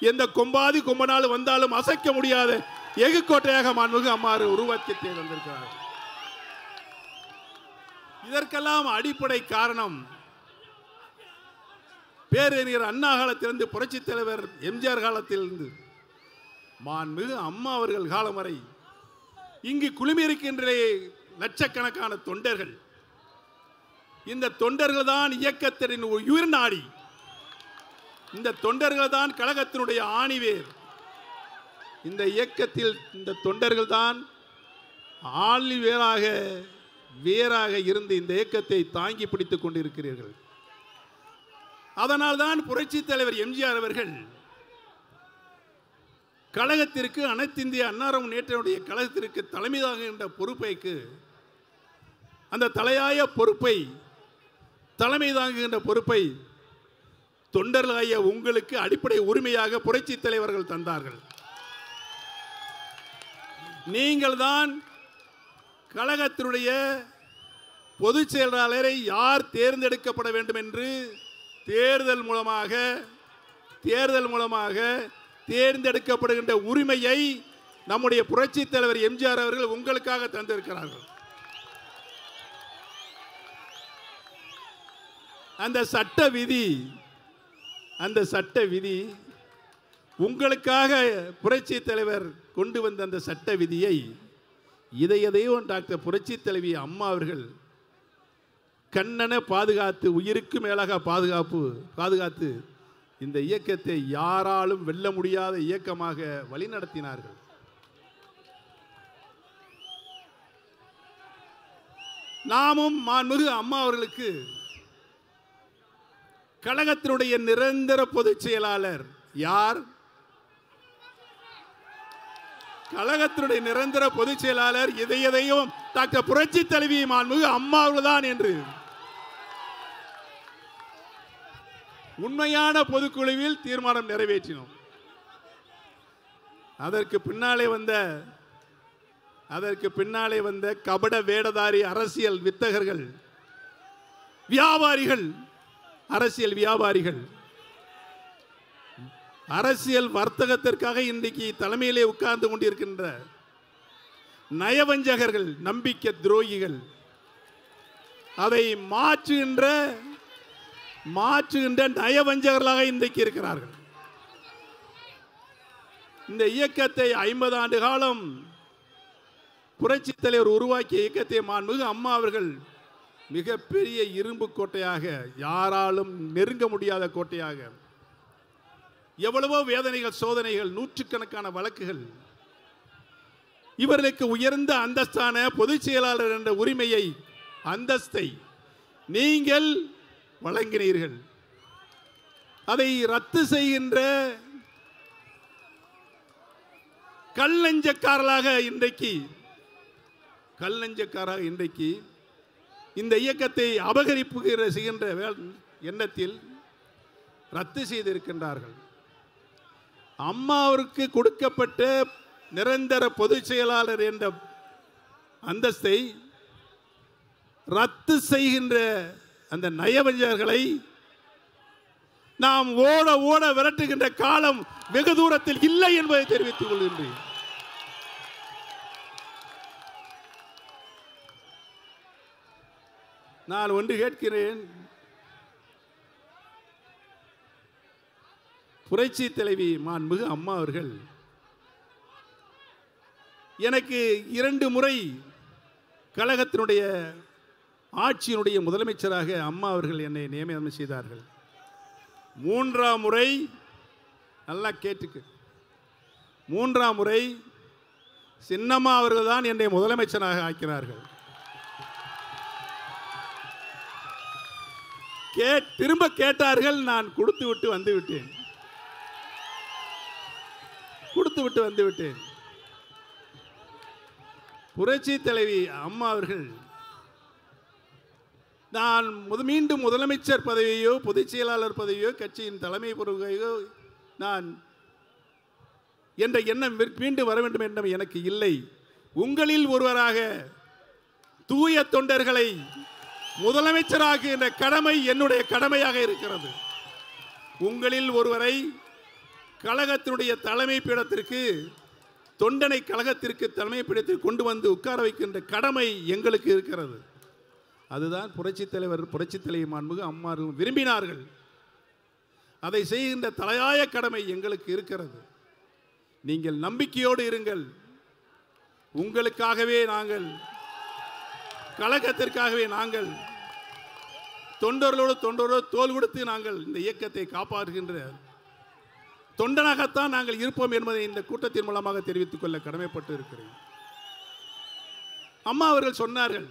எந்த கொம்பாதி கொம்பனால் வந்தாலும் அசைக்க முடியாத எகுக்கோட்டையாக மாண்புமிகு அம்மா உருவாக்கி வந்திருக்கிறார் இதற்கெல்லாம் அடிப்படை காரணம் பேரறிஞர் அண்ணா காலத்திலிருந்து புரட்சி தலைவர் எம்ஜிஆர் காலத்திலிருந்து மாண்புமிகு அம்மா அவர்கள் காலம் வரை இங்கு குழுமியிருக்கின்ற லட்சக்கணக்கான தொண்டர்கள் இந்த தொண்டர்கள் தான் இயக்கத்தின் உயிர் நாடி. இந்த தொண்டர்கள் தான் கழகத்தினுடைய ஆணிவேர். இந்த இயக்கத்தில் இந்த தொண்டர்கள் தான் ஆளி வேராக வேராக இருந்து இந்த இயக்கத்தை தாங்கி பிடித்துக் கொண்டிருக்கிறீர்கள். அதனால்தான் புரட்சி தலைவர் எம்ஜிஆர் அவர்கள் கழகத்திற்கு அனைத்திந்திய அன்னாரம் முன்னேற்றனுடைய கழகத்திற்கு தலைமை தாங்குகின்ற பொறுப்பைக்கு அந்த தலையாய பொறுப்பை தலைமை தாங்குகின்ற பொறுப்பை தொண்டர்களாகிய உங்களுக்கு அடிப்படை உரிமையாக புரட்சி தலைவர்கள் தந்தார்கள். நீங்கள் தான் கழகத்தினுடைய பொதுச் செயலாளரை யார் தேர்ந்தெடுக்கப்பட வேண்டும் என்று தேர்தல் மூலமாக தேர்தல் மூலமாக தேர்ந்தெடுக்கப்படுகின்ற உரிமையை நம்முடைய புரட்சி தலைவர் எம்ஜிஆர் அவர்கள் உங்களுக்காக தந்திருக்கிறார்கள். அந்த சட்ட விதி அந்த சட்ட விதி உங்களுக்காக புரட்சி தலைவர் கொண்டு வந்த அந்த சட்ட விதியை இதை எதையும் டாக்டர் புரட்சி தலைவி அம்மா அவர்கள் கண்ணனை பாதுகாத்து உயிருக்கு மேலாக பாதுகாப்பு பாதுகாத்து இந்த இயக்கத்தை யாராலும் வெல்ல முடியாத இயக்கமாக வழிநடத்தினார்கள். நாமும் மாண்புமிகு அம்மா அவர்களுக்கு கழகத்தினுடைய நிரந்தர பொதுச் செயலாளர் யார்? கழகத்தினுடைய நிரந்தர பொதுச் செயலாளர் இதை எதையும் டாக்டர் புரட்சி தலைவி மாண்புமிகு அம்மா என்று. உண்மையான பொதுக்குழுவில் தீர்மானம் நிறைவேற்றினோம். அதற்கு பின்னாலே வந்த அதற்கு பின்னாலே வந்த கபட வேடதாரி அரசியல் வித்தகர்கள் வியாபாரிகள் அரசியல் வியாபாரிகள். அரசியல் வர்த்தகத்திற்காக இன்றைக்கு தலைமையிலே உட்கார்ந்து கொண்டிருக்கின்ற நயவஞ்சகர்கள் நம்பிக்கை துரோகிகள் அதை மாற்றுகின்ற மாற்றுகின்ற நயவஞ்சகர்களாக இன்றைக்கு இருக்கிறார்கள். இந்த இயக்கத்தை ஐம்பது ஆண்டு காலம் புரட்சி தலைவர் உருவாக்கிய இயக்கத்தை மாண்புமிகு அம்மா அவர்கள் மிகப்பெரிய இரும்பு கோட்டையாக யாராலும் நெருங்க முடியாத கோட்டையாக எவ்வளவோ வேதனைகள் சோதனைகள் நூற்றுக்கணக்கான வழக்குகள் இவர்களுக்கு உயர்ந்த அந்தஸ்தான பொதுச் செயலாளர் என்ற உரிமையை அந்தஸ்தை நீங்கள் வழங்கினீர்கள். அதை ரத்து செய்கின்ற கல்லஞ்சக்காரர்களாக இன்றைக்கு கல்லஞ்சக்காராக இன்றைக்கு இந்த இயக்கத்தை அபகரிப்புகிற செய்கின்ற எண்ணத்தில் ரத்து செய்திருக்கின்றார்கள். அம்மாவிற்கு கொடுக்கப்பட்ட நிரந்தர பொதுச் செயலாளர் என்ற அந்தஸ்தை ரத்து செய்கின்ற அந்த நயவஞ்சர்களை நாம் ஓட ஓட விரட்டுகின்ற காலம் வெகு தூரத்தில் இல்லை என்பதை தெரிவித்துக் கொள்கின்றேன். நான் ஒன்று கேட்கிறேன். புரட்சி தலைவி மாண்புமிகு அம்மா அவர்கள் எனக்கு இரண்டு முறை கழகத்தினுடைய ஆட்சியினுடைய முதலமைச்சராக அம்மா அவர்கள் என்னை நியமனம் செய்தார்கள். மூன்றாம் முறை நல்லா கேட்டுக்கு. மூன்றாம் முறை சின்னம்மா அவர்கள் தான் என்னை முதலமைச்சராக ஆக்கினார்கள். கே திரும்ப கேட்டார்கள் நான் கொடுத்து விட்டு வந்து விட்டேன். கொடுத்து விட்டு வந்து விட்டேன். புரட்சி தலைவி அம்மா அவர்கள் நான் முது மீண்டும் முதலமைச்சர் பதவியோ பொதுச் செயலாளர் பதவியோ கட்சியின் தலைமை பொறுப்பையோ நான் என்ற எண்ணம் மீண்டும் வர வேண்டும் என்ற எனக்கு இல்லை. உங்களில் ஒருவராக தூய தொண்டர்களை முதலமைச்சராகின்ற கடமை என்னுடைய கடமையாக இருக்கிறது. உங்களில் ஒருவரை கழகத்தினுடைய தலைமை பீடத்திற்கு தொண்டனை கழகத்திற்கு தலைமை பீடத்திற்கு கொண்டு வந்து உட்கார வைக்கின்ற கடமை எங்களுக்கு இருக்கிறது. அதுதான் புரட்சித் தலைவர் புரட்சித் தலைவர் மாண்புகு அம்மாரும் விரும்பினார்கள். அதை செய்கின்ற தலையாய கடமை எங்களுக்கு இருக்கிறது. நீங்கள் நம்பிக்கையோடு இருங்கள். உங்களுக்காகவே நாங்கள் கழகத்திற்காகவே நாங்கள் தொண்டர்களோடு தொண்டரோடு தோல் கொடுத்து நாங்கள் இந்த இயக்கத்தை காப்பாற்றுகின்ற தொண்டனாகத்தான் நாங்கள் இருப்போம் என்பதை இந்த கூட்டத்தின் மூலமாக தெரிவித்துக் கொள்ள கடமைப்பட்டு இருக்கிறேன். அம்மா அவர்கள் சொன்னார்கள்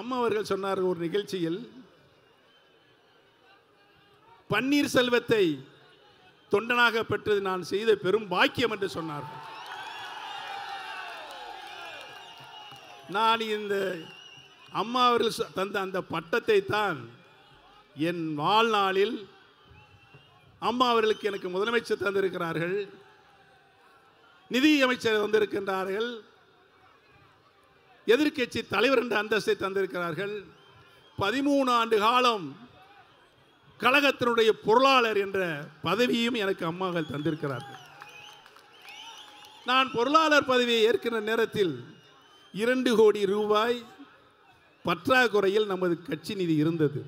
அம்மா அவர்கள் சொன்னார்கள் ஒரு நிகழ்ச்சியில் பன்னீர் செல்வத்தை தொண்டனாக பெற்றது நான் செய்த பெரும் பாக்கியம் என்று சொன்னார்கள். நான் இந்த அம்மா அவர்கள் தந்த அந்த பட்டத்தை தான் என் வாழ்நாளில் அம்மா அவர்களுக்கு எனக்கு முதலமைச்சர் தந்திருக்கிறார்கள். நிதியமைச்சர் வந்திருக்கின்றார்கள். எதிர்க்கட்சி தலைவர் என்ற அந்தஸ்தை தந்திருக்கிறார்கள். பதிமூணு ஆண்டு காலம் கழகத்தினுடைய பொருளாளர் என்ற பதவியும் எனக்கு அம்மாக்கள் தந்திருக்கிறார்கள். நான் பொருளாளர் பதவியை ஏற்கின்ற நேரத்தில் இரண்டு கோடி ரூபாய் பற்றாக்குறையில் நமது கட்சி நிதி இருந்தது.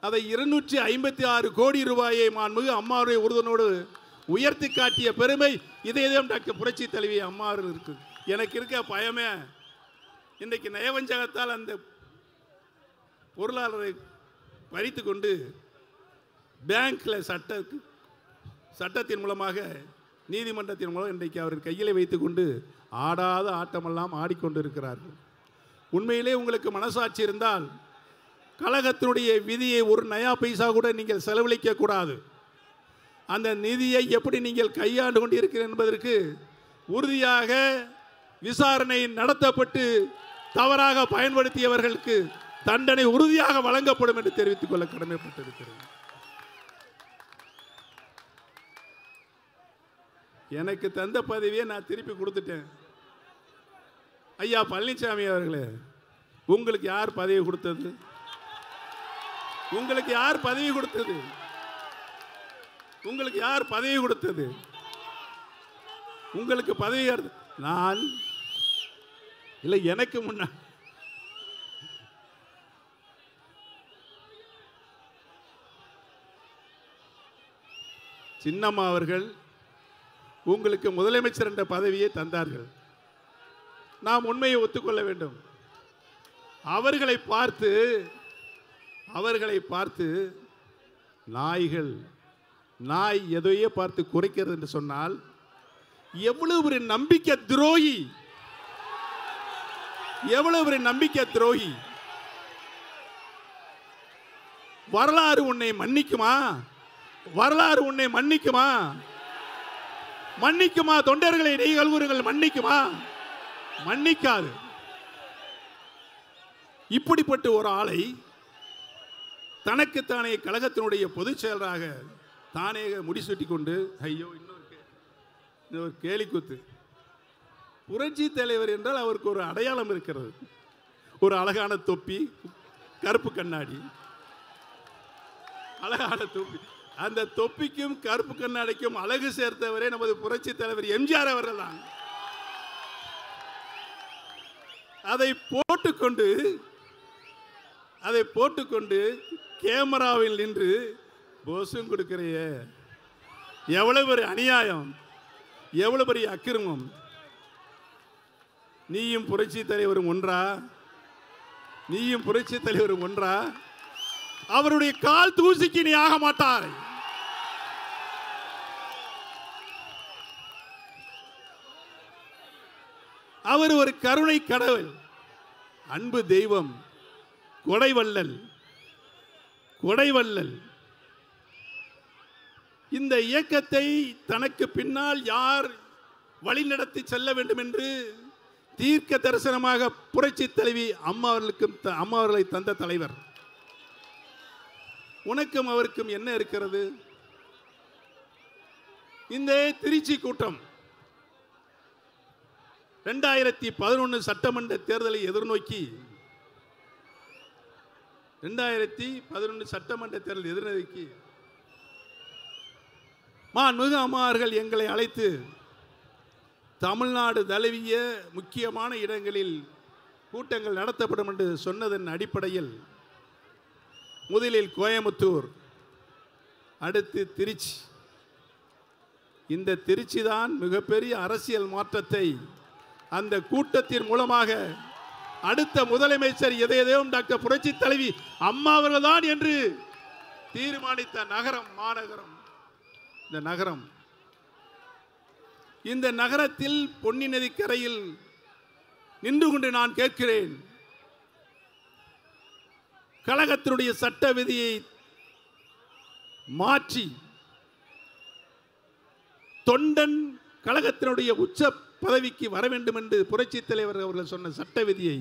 அதை இருநூற்றி ஐம்பத்தி ஆறு கோடி ரூபாயை மாண்புமிகு அம்மாவுடைய உறுதனோடு உயர்த்தி காட்டிய பெருமை இதயம் டாக்டர் புரட்சி தலைவி அம்மாவில் இருக்கு. எனக்கு இருக்க பயமே இன்றைக்கு நயவஞ்சகத்தால் அந்த பொருளாளரை பறித்து கொண்டு பேங்க்கில் சட்ட சட்டத்தின் மூலமாக நீதிமன்றத்தின் மூலம் இன்றைக்கு அவர் கையில் வைத்துக்கொண்டு ஆடாத ஆட்டமெல்லாம் ஆடிக்கொண்டிருக்கிறார்கள். உண்மையிலே உங்களுக்கு மனசாட்சி இருந்தால் கழகத்தினுடைய விதியை ஒரு நயா பைசா கூட நீங்கள் செலவழிக்க கூடாது. அந்த நிதியை எப்படி நீங்கள் கையாண்டு கொண்டிருக்கிறீர்கள் என்பதற்கு உறுதியாக விசாரணை நடத்தப்பட்டு தவறாக பயன்படுத்தியவர்களுக்கு தண்டனை உறுதியாக வழங்கப்படும் என்று தெரிவித்துக் கொள்ள கடமைப்பட்டிருக்கிறேன். எனக்கு தந்த பதவியை நான் திருப்பி கொடுத்துட்டேன். ஐயா பழனிசாமி அவர்களே உங்களுக்கு யார் பதவி கொடுத்தது? உங்களுக்கு யார் பதவி கொடுத்தது? உங்களுக்கு யார் பதவி கொடுத்தது? உங்களுக்கு பதவி நான்? இல்லை எனக்கு முன்ன சின்னம்மா அவர்கள் உங்களுக்கு முதலமைச்சர் என்ற பதவியை தந்தார்கள். நாம் உண்மையை ஒத்துக்கொள்ள வேண்டும். அவர்களை பார்த்து அவர்களை பார்த்து நாய்கள் நாய் எதையே பார்த்து குறைக்கிறது என்று சொன்னால் எவ்வளவு ஒரு நம்பிக்கை துரோகி எவ்வளவு ஒரு நம்பிக்கை துரோகி. வரலாறு உன்னை மன்னிக்குமா? வரலாறு உன்னை மன்னிக்குமா? மன்னிக்குமா தொண்டர்களை நெய்கல்குறங்கள் மன்னிக்குமா? மன்னிக்காது. இப்படிப்பட்ட ஒரு ஆளை தனக்குத்தானே கழகத்தினுடைய பொதுச் செயலராக தானே முடிசூட்டி கொண்டு ஐயோ இன்னொரு கே- இன்னொரு கேலிக்கூத்து. புரட்சி தலைவர் என்றால் அவருக்கு ஒரு அடையாளம் இருக்கிறது. ஒரு அழகான தொப்பி கருப்பு கண்ணாடி. அழகான தொப்பி. அந்த தொப்பிக்கும் கருப்பு கண்ணாடிக்கும் அழகு சேர்த்தவரே நமது புரட்சி தலைவர் எம்ஜிஆர் அவர்கள் தான் அதை போட்டுக்கொண்டு அதை போட்டுக்கொண்டு கேமராவில் நின்று போஸும் கொடுக்கிறையே. எவ்வளவு பெரிய அநியாயம் எவ்வளவு பெரிய அக்கிரமம். நீயும் புரட்சி தலைவரும் ஒன்றா? நீயும் புரட்சி தலைவரும் ஒன்றா? அவருடைய கால் தூசிக்கு நீ ஆக மாட்டாய். அவர் ஒரு கருணை கடவுள். அன்பு தெய்வம் கொடைவள்ளல் கொடைவள்ளல். இந்த இயக்கத்தை தனக்கு பின்னால் யார் வழிநடத்தி செல்ல வேண்டும் என்று தீர்க்க தரிசனமாக புரட்சி தலைவி அம்மா அவர்களுக்கும் த- அம்மா அவர்களை தந்த தலைவர். உனக்கும் அவருக்கும் என்ன இருக்கிறது? இந்த திருச்சி கூட்டம். ரெண்டாயிரத்தி பதினொன்று சட்டமன்ற தேர்தலை எதிர்நோக்கி ரெண்டாயிரத்தி பதினொன்று சட்டமன்ற தேர்தல் எதிர்நோக்கி மாண்புமிகு அம்மார்கள் எங்களை அழைத்து தமிழ்நாடு தழுவிய முக்கியமான இடங்களில் கூட்டங்கள் நடத்தப்படும் என்று சொன்னதன் அடிப்படையில் முதலில் கோயமுத்தூர் அடுத்து திருச்சி. இந்த திருச்சி தான் மிகப்பெரிய அரசியல் மாற்றத்தை அந்த கூட்டத்தின் மூலமாக அடுத்த முதலமைச்சர் எதையதையும் டாக்டர் புரட்சி தலைவி அம்மா அவர்கள்தான் என்று தீர்மானித்த நகரம் மாநகரம். இந்த நகரம். இந்த நகரத்தில் பொன்னி நதிக்கரையில் நின்று கொண்டு நான் கேட்கிறேன். கழகத்தினுடைய சட்ட விதியை மாற்றி தொண்டன் கழகத்தினுடைய உச்ச பதவிக்கு வர வேண்டும் என்று புரட்சி தலைவர் அவர்கள் சொன்ன சட்ட விதியை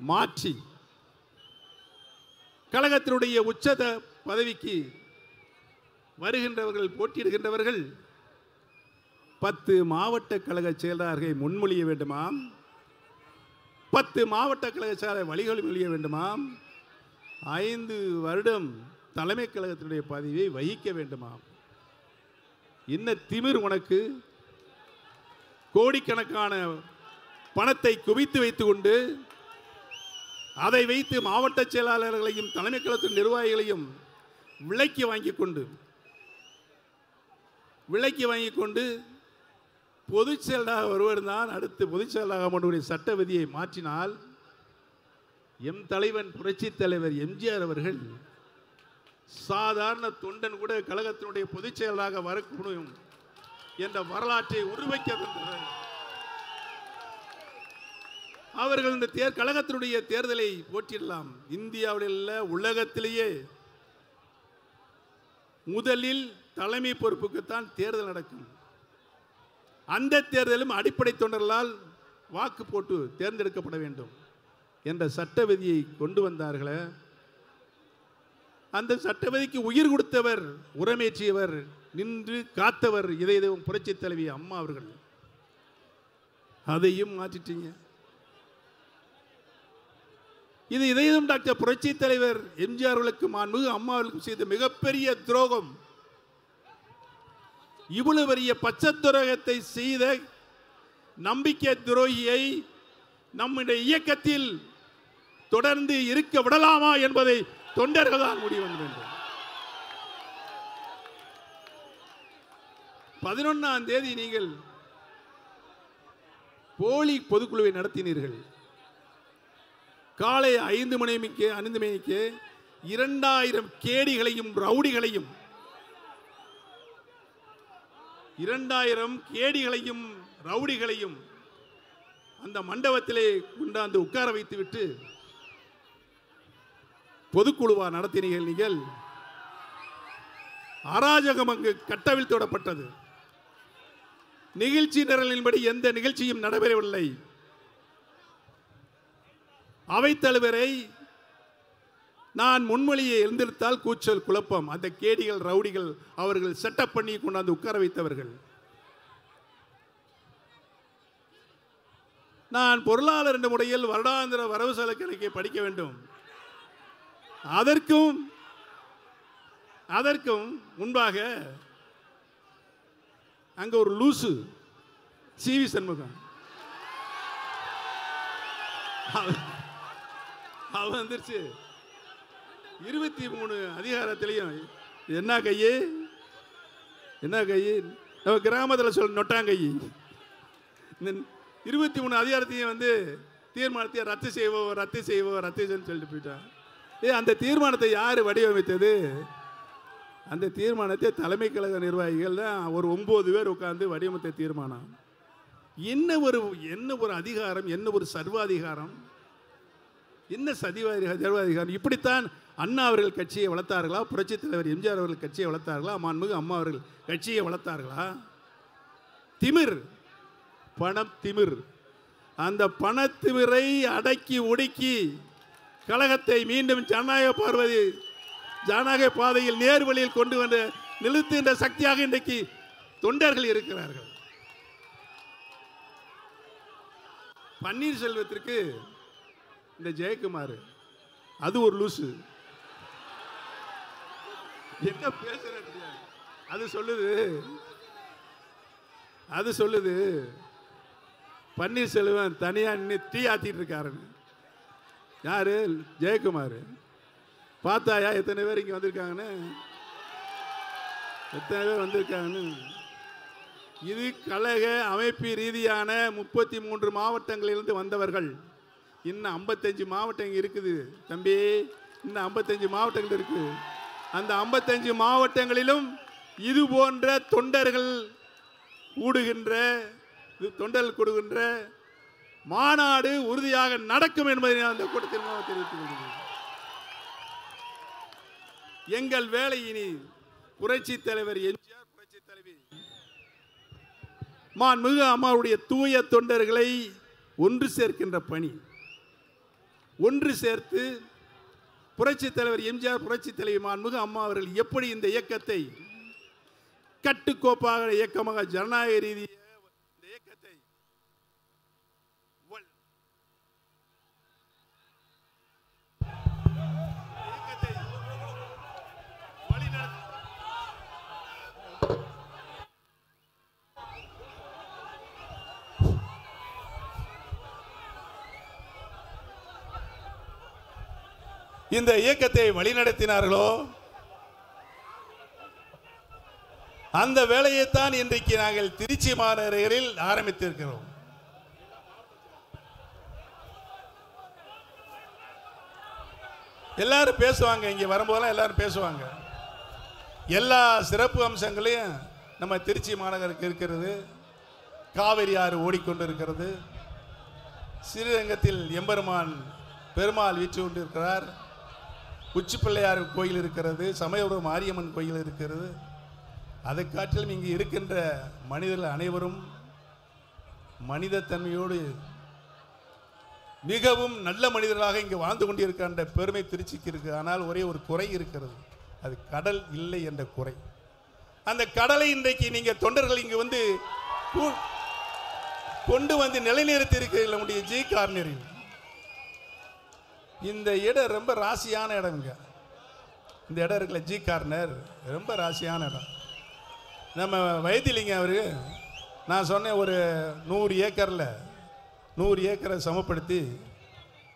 மாற்றி கழகத்தினுடைய உச்சத பதவிக்கு வருகின்றவர்கள் போட்டியிடுகின்றவர்கள் பத்து மாவட்ட கழக செயலாளர்களை முன்மொழிய வேண்டுமாம். பத்து மாவட்ட கழக செயலாளர் வழிகள் மொழிய வேண்டுமாம். ஐந்து வருடம் தலைமை கழகத்தினுடைய பதவியை வகிக்க வேண்டுமாம். என்ன திமிர் உனக்கு. கோடிக்கணக்கான பணத்தை குவித்து வைத்துக்கொண்டு அதை வைத்து மாவட்ட செயலாளர்களையும் தலைமை கழகத்தின் நிர்வாகிகளையும் விலைக்கு வாங்கி கொண்டு விலைக்கு வாங்கி கொண்டு பொதுச் செயலாளர் ஒருவர் தான் அடுத்து பொதுச் செயலாளராக மாட்டக்கூடிய சட்ட விதியை மாற்றினால் எம் தலைவன் புரட்சி தலைவர் எம்ஜிஆர் அவர்கள் சாதாரண தொண்டன் கூட கழகத்தினுடைய பொதுச் செயலராக வரக்கூடும். என்ற வரலாற்றை உருவைக்க வந்தவர் அவர்கள் இந்த தேர் கழகத்தினுடைய தேர்தலை போட்டியிடலாம் இந்தியாவில் உள்ள உலகத்திலேயே முதலில் தலைமை பொறுப்புக்குத்தான் தேர்தல் நடக்கும். அந்த தேர்தலும் அடிப்படை தொண்டர்களால் வாக்கு போட்டு தேர்ந்தெடுக்கப்பட வேண்டும் என்ற சட்ட விதியை கொண்டு வந்தார்களே. அந்த சட்ட விதிக்கு உயிர் கொடுத்தவர் உரமேற்றியவர் நின்று காத்தவர் இதய தெய்வம் புரட்சி தலைவி அம்மா அவர்கள். அதையும் மாற்றிட்டீங்க. இது இதயம் டாக்டர் புரட்சி தலைவர் எம்ஜிஆர் மாண்பு மாண்புமிகு செய்த மிகப்பெரிய துரோகம். இவ்வளவு பெரிய பச்சை துரோகத்தை செய்த நம்பிக்கை துரோகியை நம்முடைய இயக்கத்தில் தொடர்ந்து இருக்க விடலாமா என்பதை தொண்டர்கள் தான் முடிவு வேண்டும். பதினொன்னாம் தேதி நீங்கள் போலி பொதுக்குழுவை நடத்தினீர்கள். காலை ஐந்து மணிக்கு ஐந்து மணிக்கு இரண்டாயிரம் கேடிகளையும் ரவுடிகளையும் இரண்டாயிரம் கேடிகளையும் ரவுடிகளையும் அந்த மண்டபத்திலே கொண்டாந்து உட்கார வைத்துவிட்டு பொதுக்குழுவா நடத்தினீர்கள் நீங்கள். அராஜகம் அங்கு கட்டவிழ்த்தோடப்பட்டது நிகழ்ச்சி நிரலின்படி எந்த நிகழ்ச்சியும் நடைபெறவில்லை. அவைத்தலைவரை நான் முன்மொழியை எழுந்திருத்தால் கூச்சல் குழப்பம். அந்த கேடிகள் ரவுடிகள் அவர்கள் செட்டப் பண்ணி கொண்டாந்து உட்கார வைத்தவர்கள். நான் பொருளாளர் என்ற முறையில் வருடாந்திர வரவு செலவு கணக்கை படிக்க வேண்டும். அதற்கும் அதற்கும் முன்பாக அங்க ஒரு லூசு சிவி சண்முகம். அவன் வந்துருச்சு. இருபத்தி மூணு அதிகாரத்திலையும் என்ன கையே? என்ன கையே? நம்ம கிராமத்தில் சொல்ல நொட்டாங்கை இந்த இருபத்தி மூணு அதிகாரத்தையும் வந்து தீர்மானத்தை ரத்து செய்வோம் ரத்து செய்வோம் ரத்து செய்யணும்னு சொல்லிட்டு போயிட்டான். ஏ அந்த தீர்மானத்தை யார் வடிவமைத்தது? அந்த தீர்மானத்தை தலைமை கழக நிர்வாகிகள் தான் ஒரு ஒம்பது பேர் உட்கார்ந்து வடிவமைத்த தீர்மானம். என்ன ஒரு என்ன ஒரு அதிகாரம் என்ன ஒரு சர்வாதிகாரம்? என்ன சதிவாதி சர்வாதிகாரம்? இப்படித்தான் அண்ணா அவர்கள் கட்சியை வளர்த்தார்களா? புரட்சித் தலைவர் எம்ஜிஆர் அவர்கள் கட்சியை வளர்த்தார்களா? மாண்புமிகு அம்மா அவர்கள் கட்சியை வளர்த்தார்களா? திமிர். பணம் திமிர். அந்த பணத்திமிரை அடக்கி ஒடுக்கி கழகத்தை மீண்டும் ஜனநாயக பார்வதி ஜனநாயக பாதையில் நேர் வழியில் கொண்டு வந்து நிறுத்துகின்ற சக்தியாக இன்றைக்கு தொண்டர்கள் இருக்கிறார்கள். பன்னீர்செல்வத்திற்கு இந்த ஜெயக்குமார் அது ஒரு லூசு. என்ன பேசுற தெரியாது. அது சொல்லுது அது சொல்லுது பன்னீர்செல்வம் தனியா நின்று தீ ஆத்திட்டு இருக்காருன்னு. யாரு? ஜெயக்குமார். பார்த்தாயா? எத்தனை பேர் இங்கே வந்திருக்காங்கன்னு? எத்தனை பேர் வந்திருக்காங்கன்னு? இது கழக அமைப்பு ரீதியான முப்பத்தி மூன்று மாவட்டங்களிலிருந்து வந்தவர்கள். இன்னும் ஐம்பத்தஞ்சு மாவட்டம் இருக்குது. தம்பி இன்னும் ஐம்பத்தஞ்சு மாவட்டங்கள் இருக்குது அந்த ஐம்பத்தஞ்சு மாவட்டங்களிலும் இது போன்ற தொண்டர்கள் கூடுகின்ற இது தொண்டர்கள் கொடுகின்ற மாநாடு உறுதியாக நடக்கும் என்பதை நான் அந்த கூட்டத்தில் தெரிவித்துக் கொள்கிறேன். எங்கள் வேலை இனி புரட்சி தலைவர் எம்ஜிஆர் புரட்சி தலைவி மாண்புமிகு அம்மாவுடைய தூய தொண்டர்களை ஒன்று சேர்க்கின்ற பணி. ஒன்று சேர்த்து புரட்சி தலைவர் எம்ஜிஆர் புரட்சி தலைவி மான்மிகு அம்மா அவர்கள் எப்படி இந்த இயக்கத்தை கட்டுக்கோப்பாக இயக்கமாக ஜனநாயக ரீதியாக இந்த இயக்கத்தை வழிநடத்தினார்களோ? அந்த வேலையைத்தான் இன்றைக்கு நாங்கள் திருச்சி மாநகரில் ஆரம்பித்திருக்கிறோம். எல்லாரும் பேசுவாங்க இங்கே வரும்போதெல்லாம் எல்லாரும் பேசுவாங்க. எல்லா சிறப்பு அம்சங்களையும் நம்ம திருச்சி மாநகருக்கு இருக்கிறது. காவிரி ஆறு ஓடிக்கொண்டிருக்கிறது. ஸ்ரீரங்கத்தில் எம்பெருமான் பெருமாள் வீற்று கொண்டிருக்கிறார் உச்சி பிள்ளையார் கோயில் இருக்கிறது சமயபுரம் மாரியம்மன் கோயில் இருக்கிறது. அதை காட்டிலும் இங்கு இருக்கின்ற மனிதர்கள் அனைவரும் மனிதத்தன்மையோடு மிகவும் நல்ல மனிதர்களாக இங்கு வாழ்ந்து கொண்டிருக்கின்ற பெருமை திருச்சிக்கு இருக்குது ஆனால் ஒரே ஒரு குறை இருக்கிறது. அது கடல் இல்லை என்ற குறை. அந்த கடலை இன்றைக்கு நீங்கள் தொண்டர்கள் இங்கு வந்து கூ- கொண்டு வந்து நிலைநிறுத்தி இருக்கிற நம்முடைய ஜி கார்னரில். இந்த இடம் ரொம்ப ராசியான இடம்ங்க. இந்த இடம் இருக்குல்ல ஜி கார்னர். ரொம்ப ராசியான இடம். நம்ம வைத்திலிங்க அவரு நான் சொன்னேன் ஒரு நூறு ஏக்கரில் நூறு ஏக்கரை சமப்படுத்தி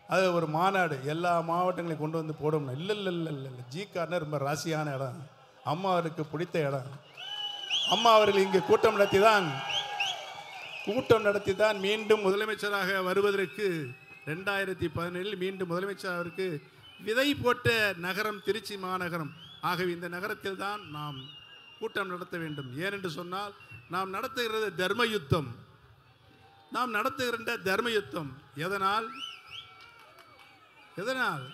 அது ஒரு மாநாடு எல்லா மாவட்டங்களையும் கொண்டு வந்து போடணும். இல்லை இல்லை இல்லை இல்லை இல்லை. ஜி கார்னர் ரொம்ப ராசியான இடம். அம்மா அவருக்கு பிடித்த இடம். அம்மா அவர்கள் இங்கே கூட்டம் நடத்தி தான் கூட்டம் நடத்தி தான் மீண்டும் முதலமைச்சராக வருவதற்கு ரெண்டாயிரத்தி பதினேழில் மீண்டும் முதலமைச்சர் அவருக்கு விதை போட்ட நகரம் திருச்சி மாநகரம். ஆகவே இந்த நகரத்தில் தான் நாம் கூட்டம் நடத்த வேண்டும். ஏனென்று சொன்னால் நாம் நடத்துகிறது தர்ம யுத்தம் நாம் நடத்துகின்ற தர்ம யுத்தம் எதனால்? எதனால்?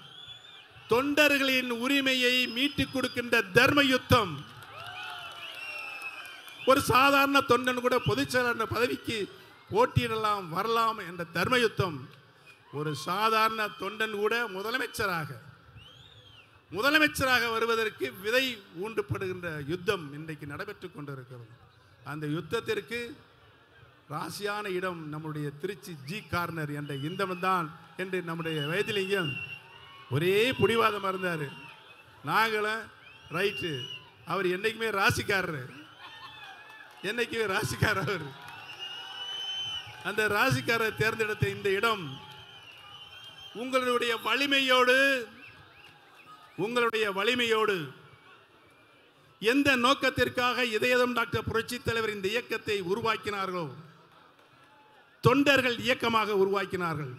தொண்டர்களின் உரிமையை மீட்டுக் கொடுக்கின்ற தர்ம யுத்தம் ஒரு சாதாரண தொண்டன் கூட பொதுச்செயலாளர் பதவிக்கு போட்டியிடலாம் வரலாம் என்ற தர்ம யுத்தம் ஒரு சாதாரண தொண்டன் கூட முதலமைச்சராக முதலமைச்சராக வருவதற்கு விதை ஊண்டப்படுகின்ற யுத்தம் இன்றைக்கு நடைபெற்று கொண்டிருக்கிறது. அந்த யுத்தத்திற்கு ராசியான இடம் நம்முடைய திருச்சி ஜி கார்னர் என்ற இந்த தான் என்று நம்முடைய வைத்திலிங்கம் ஒரே பிடிவாதமாக இருந்தார். நாங்களும் ரைட்டு அவர் என்றைக்குமே ராசிக்காரர். என்னைக்குமே ராசிக்காரர் அவர். அந்த ராசிக்காரர் தேர்ந்தெடுத்த இந்த இடம் உங்களுடைய வலிமையோடு உங்களுடைய வலிமையோடு எந்த நோக்கத்திற்காக இதயதம் டாக்டர் புரட்சி தலைவர் இந்த இயக்கத்தை உருவாக்கினார்களோ தொண்டர்கள் இயக்கமாக உருவாக்கினார்கள்.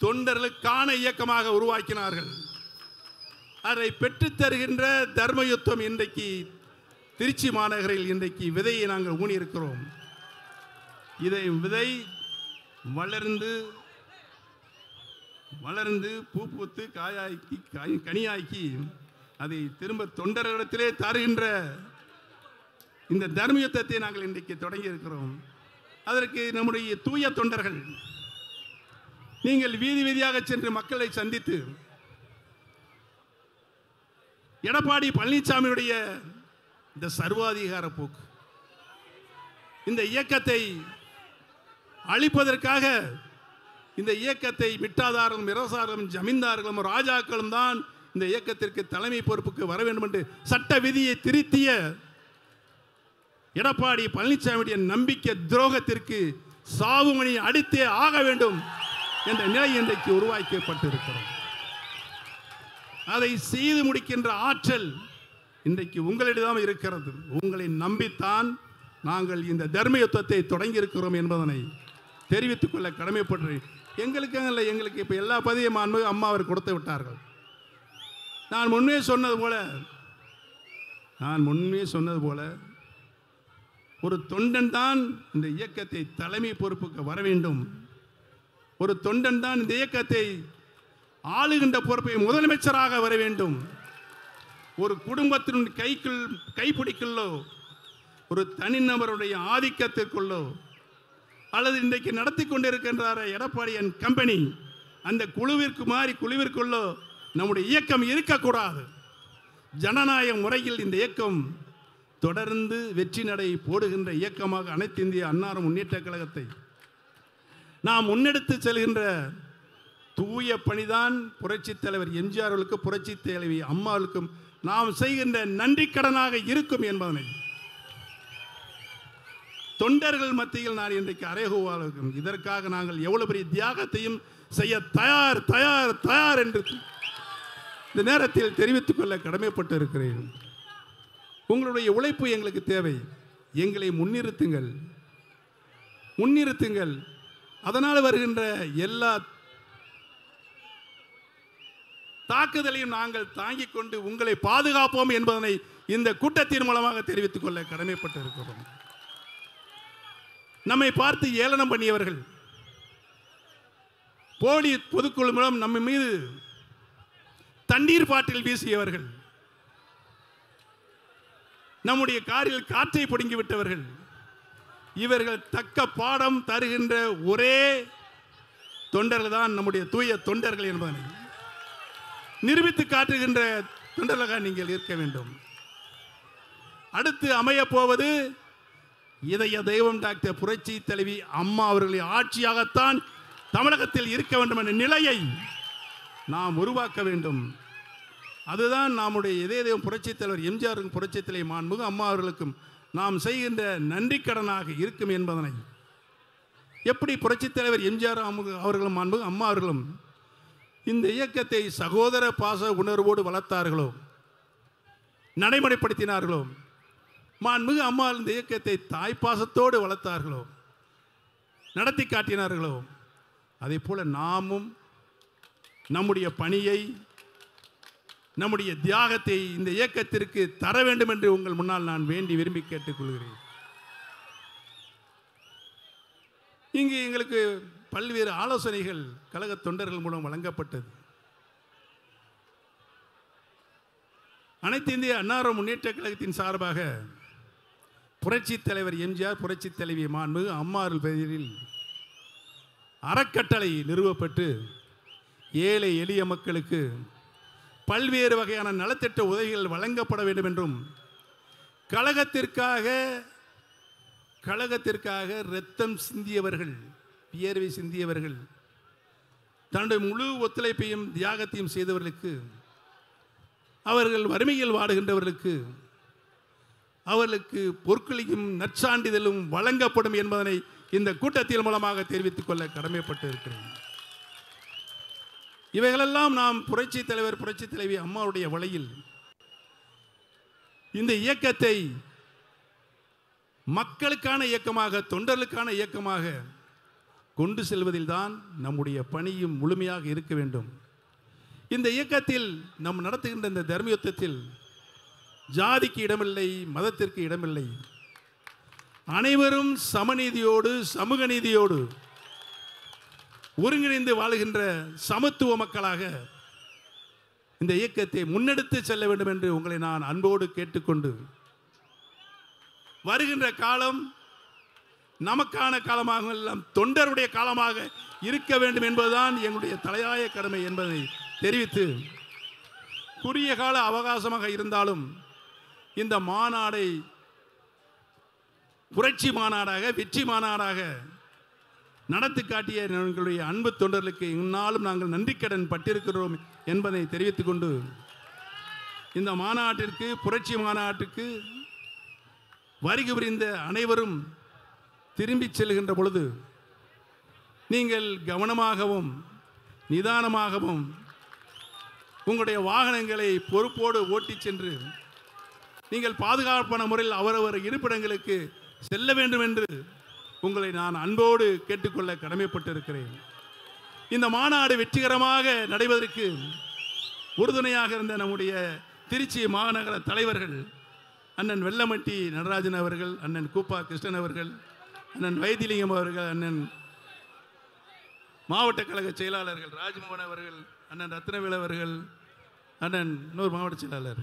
தொண்டர்களுக்கான இயக்கமாக உருவாக்கினார்கள். அதை பெற்றுத் தருகின்ற தர்ம யுத்தம் இன்றைக்கு திருச்சி மாநகரில் இன்றைக்கு விதையை நாங்கள் ஊனியிருக்கிறோம். இதை விதை வளர்ந்து வளர்ந்து பூ பூத்து காயாக்கி காய் கனியாக்கி அதை திரும்ப தொண்டர்களிடத்திலே தருகின்ற இந்த தர்ம யுத்தத்தை நாங்கள் இன்றைக்கு தொடங்கி இருக்கிறோம் அதற்கு நம்முடைய தூய தொண்டர்கள் நீங்கள் வீதி வீதியாக சென்று மக்களை சந்தித்து எடப்பாடி பழனிசாமியுடைய இந்த சர்வாதிகார போக்கு இந்த இயக்கத்தை அழிப்பதற்காக இந்த இயக்கத்தை மிட்டாதார்களும் இரசார்களும் ஜமீன்தார்களும் ராஜாக்களும் தான் இந்த இயக்கத்திற்கு தலைமை பொறுப்புக்கு வர வேண்டும் என்று சட்ட விதியை திருத்திய எடப்பாடி பழனிசாமியுடைய நம்பிக்கை துரோகத்திற்கு சாவுமணி அடித்தே ஆக வேண்டும் என்ற நிலை இன்றைக்கு உருவாக்கப்பட்டிருக்கிறது. அதை செய்து முடிக்கின்ற ஆற்றல் இன்றைக்கு உங்களிடம் இருக்கிறது. உங்களை நம்பித்தான் நாங்கள் இந்த தர்ம யுத்தத்தை தொடங்கி இருக்கிறோம் என்பதனை தெரிவித்துக் கொள்ள கடமைப்பட்டு எங்களுக்கு இல்லை எங்களுக்கு இப்போ எல்லா பதவியும் மாண்பு அம்மா அவர் கொடுத்து விட்டார்கள். நான் முன்னே சொன்னது போல நான் முன்னே சொன்னது போல ஒரு தொண்டன் தான் இந்த இயக்கத்தை தலைமை பொறுப்புக்கு வர வேண்டும். ஒரு தொண்டன் தான் இந்த இயக்கத்தை ஆளுகின்ற பொறுப்பை முதலமைச்சராக வர வேண்டும். ஒரு குடும்பத்தினுடைய கைக்குள் கைப்பிடிக்குள்ளோ ஒரு தனிநபருடைய ஆதிக்கத்திற்குள்ளோ அல்லது இன்றைக்கு நடத்தி கொண்டிருக்கின்றார எடப்பாடியன் கம்பெனி அந்த குழுவிற்கு மாறி குழுவிற்குள்ளோ நம்முடைய இயக்கம் இருக்கக்கூடாது. ஜனநாயக முறையில் இந்த இயக்கம் தொடர்ந்து வெற்றி நடை போடுகின்ற இயக்கமாக அனைத்து இந்திய அன்னார முன்னேற்ற கழகத்தை. நாம் முன்னெடுத்து செல்கின்ற தூய பணிதான் புரட்சித் தலைவர் எம்ஜிஆர்களுக்கு புரட்சி தலைவி அம்மாவுக்கும் நாம் செய்கின்ற நன்றி கடனாக இருக்கும் என்பதனை தொண்டர்கள் மத்தியில் நான் இன்றைக்கு அறைகூவால் இதற்காக நாங்கள் எவ்வளவு பெரிய தியாகத்தையும் செய்ய தயார் தயார் தயார் என்று இந்த நேரத்தில் தெரிவித்துக் கொள்ள கடமைப்பட்டு இருக்கிறேன் உங்களுடைய உழைப்பு எங்களுக்கு தேவை. எங்களை முன்னிறுத்துங்கள். முன்னிறுத்துங்கள். அதனால் வருகின்ற எல்லா தாக்குதலையும் நாங்கள் தாங்கிக் கொண்டு உங்களை பாதுகாப்போம் என்பதனை இந்த கூட்டத்தின் மூலமாக தெரிவித்துக் கொள்ள கடமைப்பட்டு இருக்கிறோம் நம்மை பார்த்து ஏளனம் பண்ணியவர்கள். போலி பொதுக்குழு மூலம் நம்ம மீது தண்ணீர் பாட்டில் வீசியவர்கள். நம்முடைய காரில் காற்றை பிடுங்கி விட்டவர்கள். இவர்கள் தக்க பாடம் தருகின்ற ஒரே தொண்டர்கள் தான் நம்முடைய தூய தொண்டர்கள் என்பதனை. நிரூபித்து காட்டுகின்ற தொண்டர்களாக நீங்கள் இருக்க வேண்டும். அடுத்து அமையப் போவது இதய தெய்வம் டாக்டர் புரட்சி தலைவி அம்மா அவர்களின் ஆட்சியாகத்தான் தமிழகத்தில் இருக்க வேண்டும் என்ற நிலையை நாம் உருவாக்க வேண்டும். அதுதான் நம்முடைய இதய தெய்வம் புரட்சித் தலைவர் எம்ஜிஆருக்கும் புரட்சி தலைவி மாண்புகு அம்மா அவர்களுக்கும் நாம் செய்கின்ற நன்றி கடனாக இருக்கும் என்பதனை. எப்படி புரட்சி தலைவர் எம்ஜிஆர் அவர்களும் மாண்புகு அம்மா அவர்களும் இந்த இயக்கத்தை சகோதர பாச உணர்வோடு வளர்த்தார்களோ நடைமுறைப்படுத்தினார்களோ மாண்புமிகு அம்மா இந்த இயக்கத்தை தாய்ப்பாசத்தோடு வளர்த்தார்களோ? நடத்தி காட்டினார்களோ? அதே போல் நாமும் நம்முடைய பணியை நம்முடைய தியாகத்தை இந்த இயக்கத்திற்கு தர வேண்டும் என்று உங்கள் முன்னால் நான் வேண்டி விரும்பி கேட்டுக்கொள்கிறேன். இங்கு எங்களுக்கு பல்வேறு ஆலோசனைகள் கழக தொண்டர்கள் மூலம் வழங்கப்பட்டது. அனைத்து இந்திய அன்னார முன்னேற்ற கழகத்தின் சார்பாக புரட்சித் தலைவர் எம்ஜிஆர் புரட்சி தலைவி மாண்புமிகு அம்மார்கள் பெயரில் அறக்கட்டளை நிறுவப்பட்டு ஏழை எளிய மக்களுக்கு பல்வேறு வகையான நலத்திட்ட உதவிகள் வழங்கப்பட வேண்டும் என்றும் கழகத்திற்காக கழகத்திற்காக இரத்தம் சிந்தியவர்கள் வியர்வை சிந்தியவர்கள் தன்னுடைய முழு ஒத்துழைப்பையும் தியாகத்தையும் செய்தவர்களுக்கு அவர்கள் வறுமையில் வாடுகின்றவர்களுக்கு அவர்களுக்கு பொற்கொலியும் நற்சான்றிதழும் வழங்கப்படும் என்பதனை இந்த கூட்டத்தின் மூலமாக தெரிவித்துக் கொள்ள கடமைப்பட்டு இருக்கிறேன் இவைகளெல்லாம் நாம் புரட்சி தலைவர் புரட்சி தலைவி அம்மாவுடைய வழியில் இந்த இயக்கத்தை மக்களுக்கான இயக்கமாக தொண்டர்களுக்கான இயக்கமாக கொண்டு செல்வதில்தான் நம்முடைய பணியும் முழுமையாக இருக்க வேண்டும். இந்த இயக்கத்தில் நாம் நடத்துகின்ற இந்த தர்மயுத்தத்தில் ஜாதிக்கு இடமில்லை மதத்திற்கு இடமில்லை. அனைவரும் சமநீதியோடு சமூக நீதியோடு ஒருங்கிணைந்து வாழுகின்ற சமத்துவ மக்களாக இந்த இயக்கத்தை முன்னெடுத்து செல்ல வேண்டும் என்று உங்களை நான் அன்போடு கேட்டுக்கொண்டு வருகின்ற காலம் நமக்கான காலமாக எல்லாம் தொண்டருடைய காலமாக இருக்க வேண்டும் என்பதுதான் எங்களுடைய தலையாய கடமை என்பதை தெரிவித்து குறுகிய கால அவகாசமாக இருந்தாலும் இந்த மாநாடை புரட்சி மாநாடாக வெற்றி மாநாடாக நடத்தி காட்டிய எங்களுடைய அன்பு தொண்டர்களுக்கு இந்நாளும் நாங்கள் நன்றிக்கடன் பட்டிருக்கிறோம் என்பதை தெரிவித்துக் கொண்டு இந்த மாநாட்டிற்கு புரட்சி மாநாட்டுக்கு வருகை புரிந்த அனைவரும் திரும்பிச் செல்கின்ற பொழுது நீங்கள் கவனமாகவும் நிதானமாகவும் உங்களுடைய வாகனங்களை பொறுப்போடு ஓட்டிச் சென்று நீங்கள் பாதுகாப்பான முறையில் அவரவர் இருப்பிடங்களுக்கு செல்ல வேண்டும் என்று உங்களை நான் அன்போடு கேட்டுக்கொள்ள கடமைப்பட்டிருக்கிறேன். இந்த மாநாடு வெற்றிகரமாக நடைபெறுவதற்கு உறுதுணையாக இருந்த நம்முடைய திருச்சி மாநகர தலைவர்கள் அண்ணன் வெள்ளமட்டி நடராஜன் அவர்கள் அண்ணன் கூப்பா கிருஷ்ணன் அவர்கள் அண்ணன் வைத்திலிங்கம் அவர்கள் அண்ணன் மாவட்ட கழக செயலாளர்கள் ராஜ்மோகன் அவர்கள் அண்ணன் ரத்னவேல் அவர்கள் அண்ணன் இன்னொரு மாவட்ட செயலாளர்.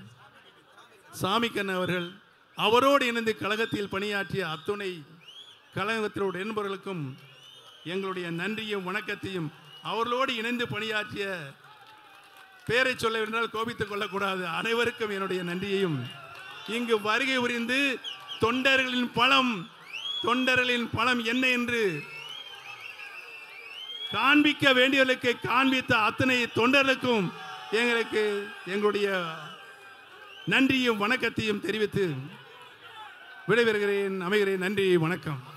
சாமிக்கண் அவர்கள் அவரோடு இணைந்து கழகத்தில் பணியாற்றிய அத்துணை கழகத்தினுடைய என்பவர்களுக்கும் எங்களுடைய நன்றியும் வணக்கத்தையும் அவர்களோடு இணைந்து பணியாற்றிய பேரை சொல்ல வேண்டால் கோபித்துக் கொள்ளக்கூடாது. அனைவருக்கும் என்னுடைய நன்றியையும். இங்கு வருகை புரிந்து தொண்டர்களின் பலம் தொண்டர்களின் பலம் என்ன என்று காண்பிக்க வேண்டியவர்களுக்கு காண்பித்த அத்தனை தொண்டர்களுக்கும் எங்களுக்கு எங்களுடைய நன்றியும் வணக்கத்தையும் தெரிவித்து விடைபெறுகிறேன். அமைகிறேன் நன்றி வணக்கம்.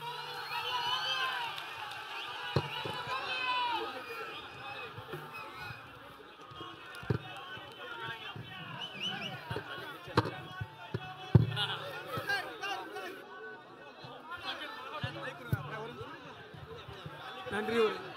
நன்றி ஒரு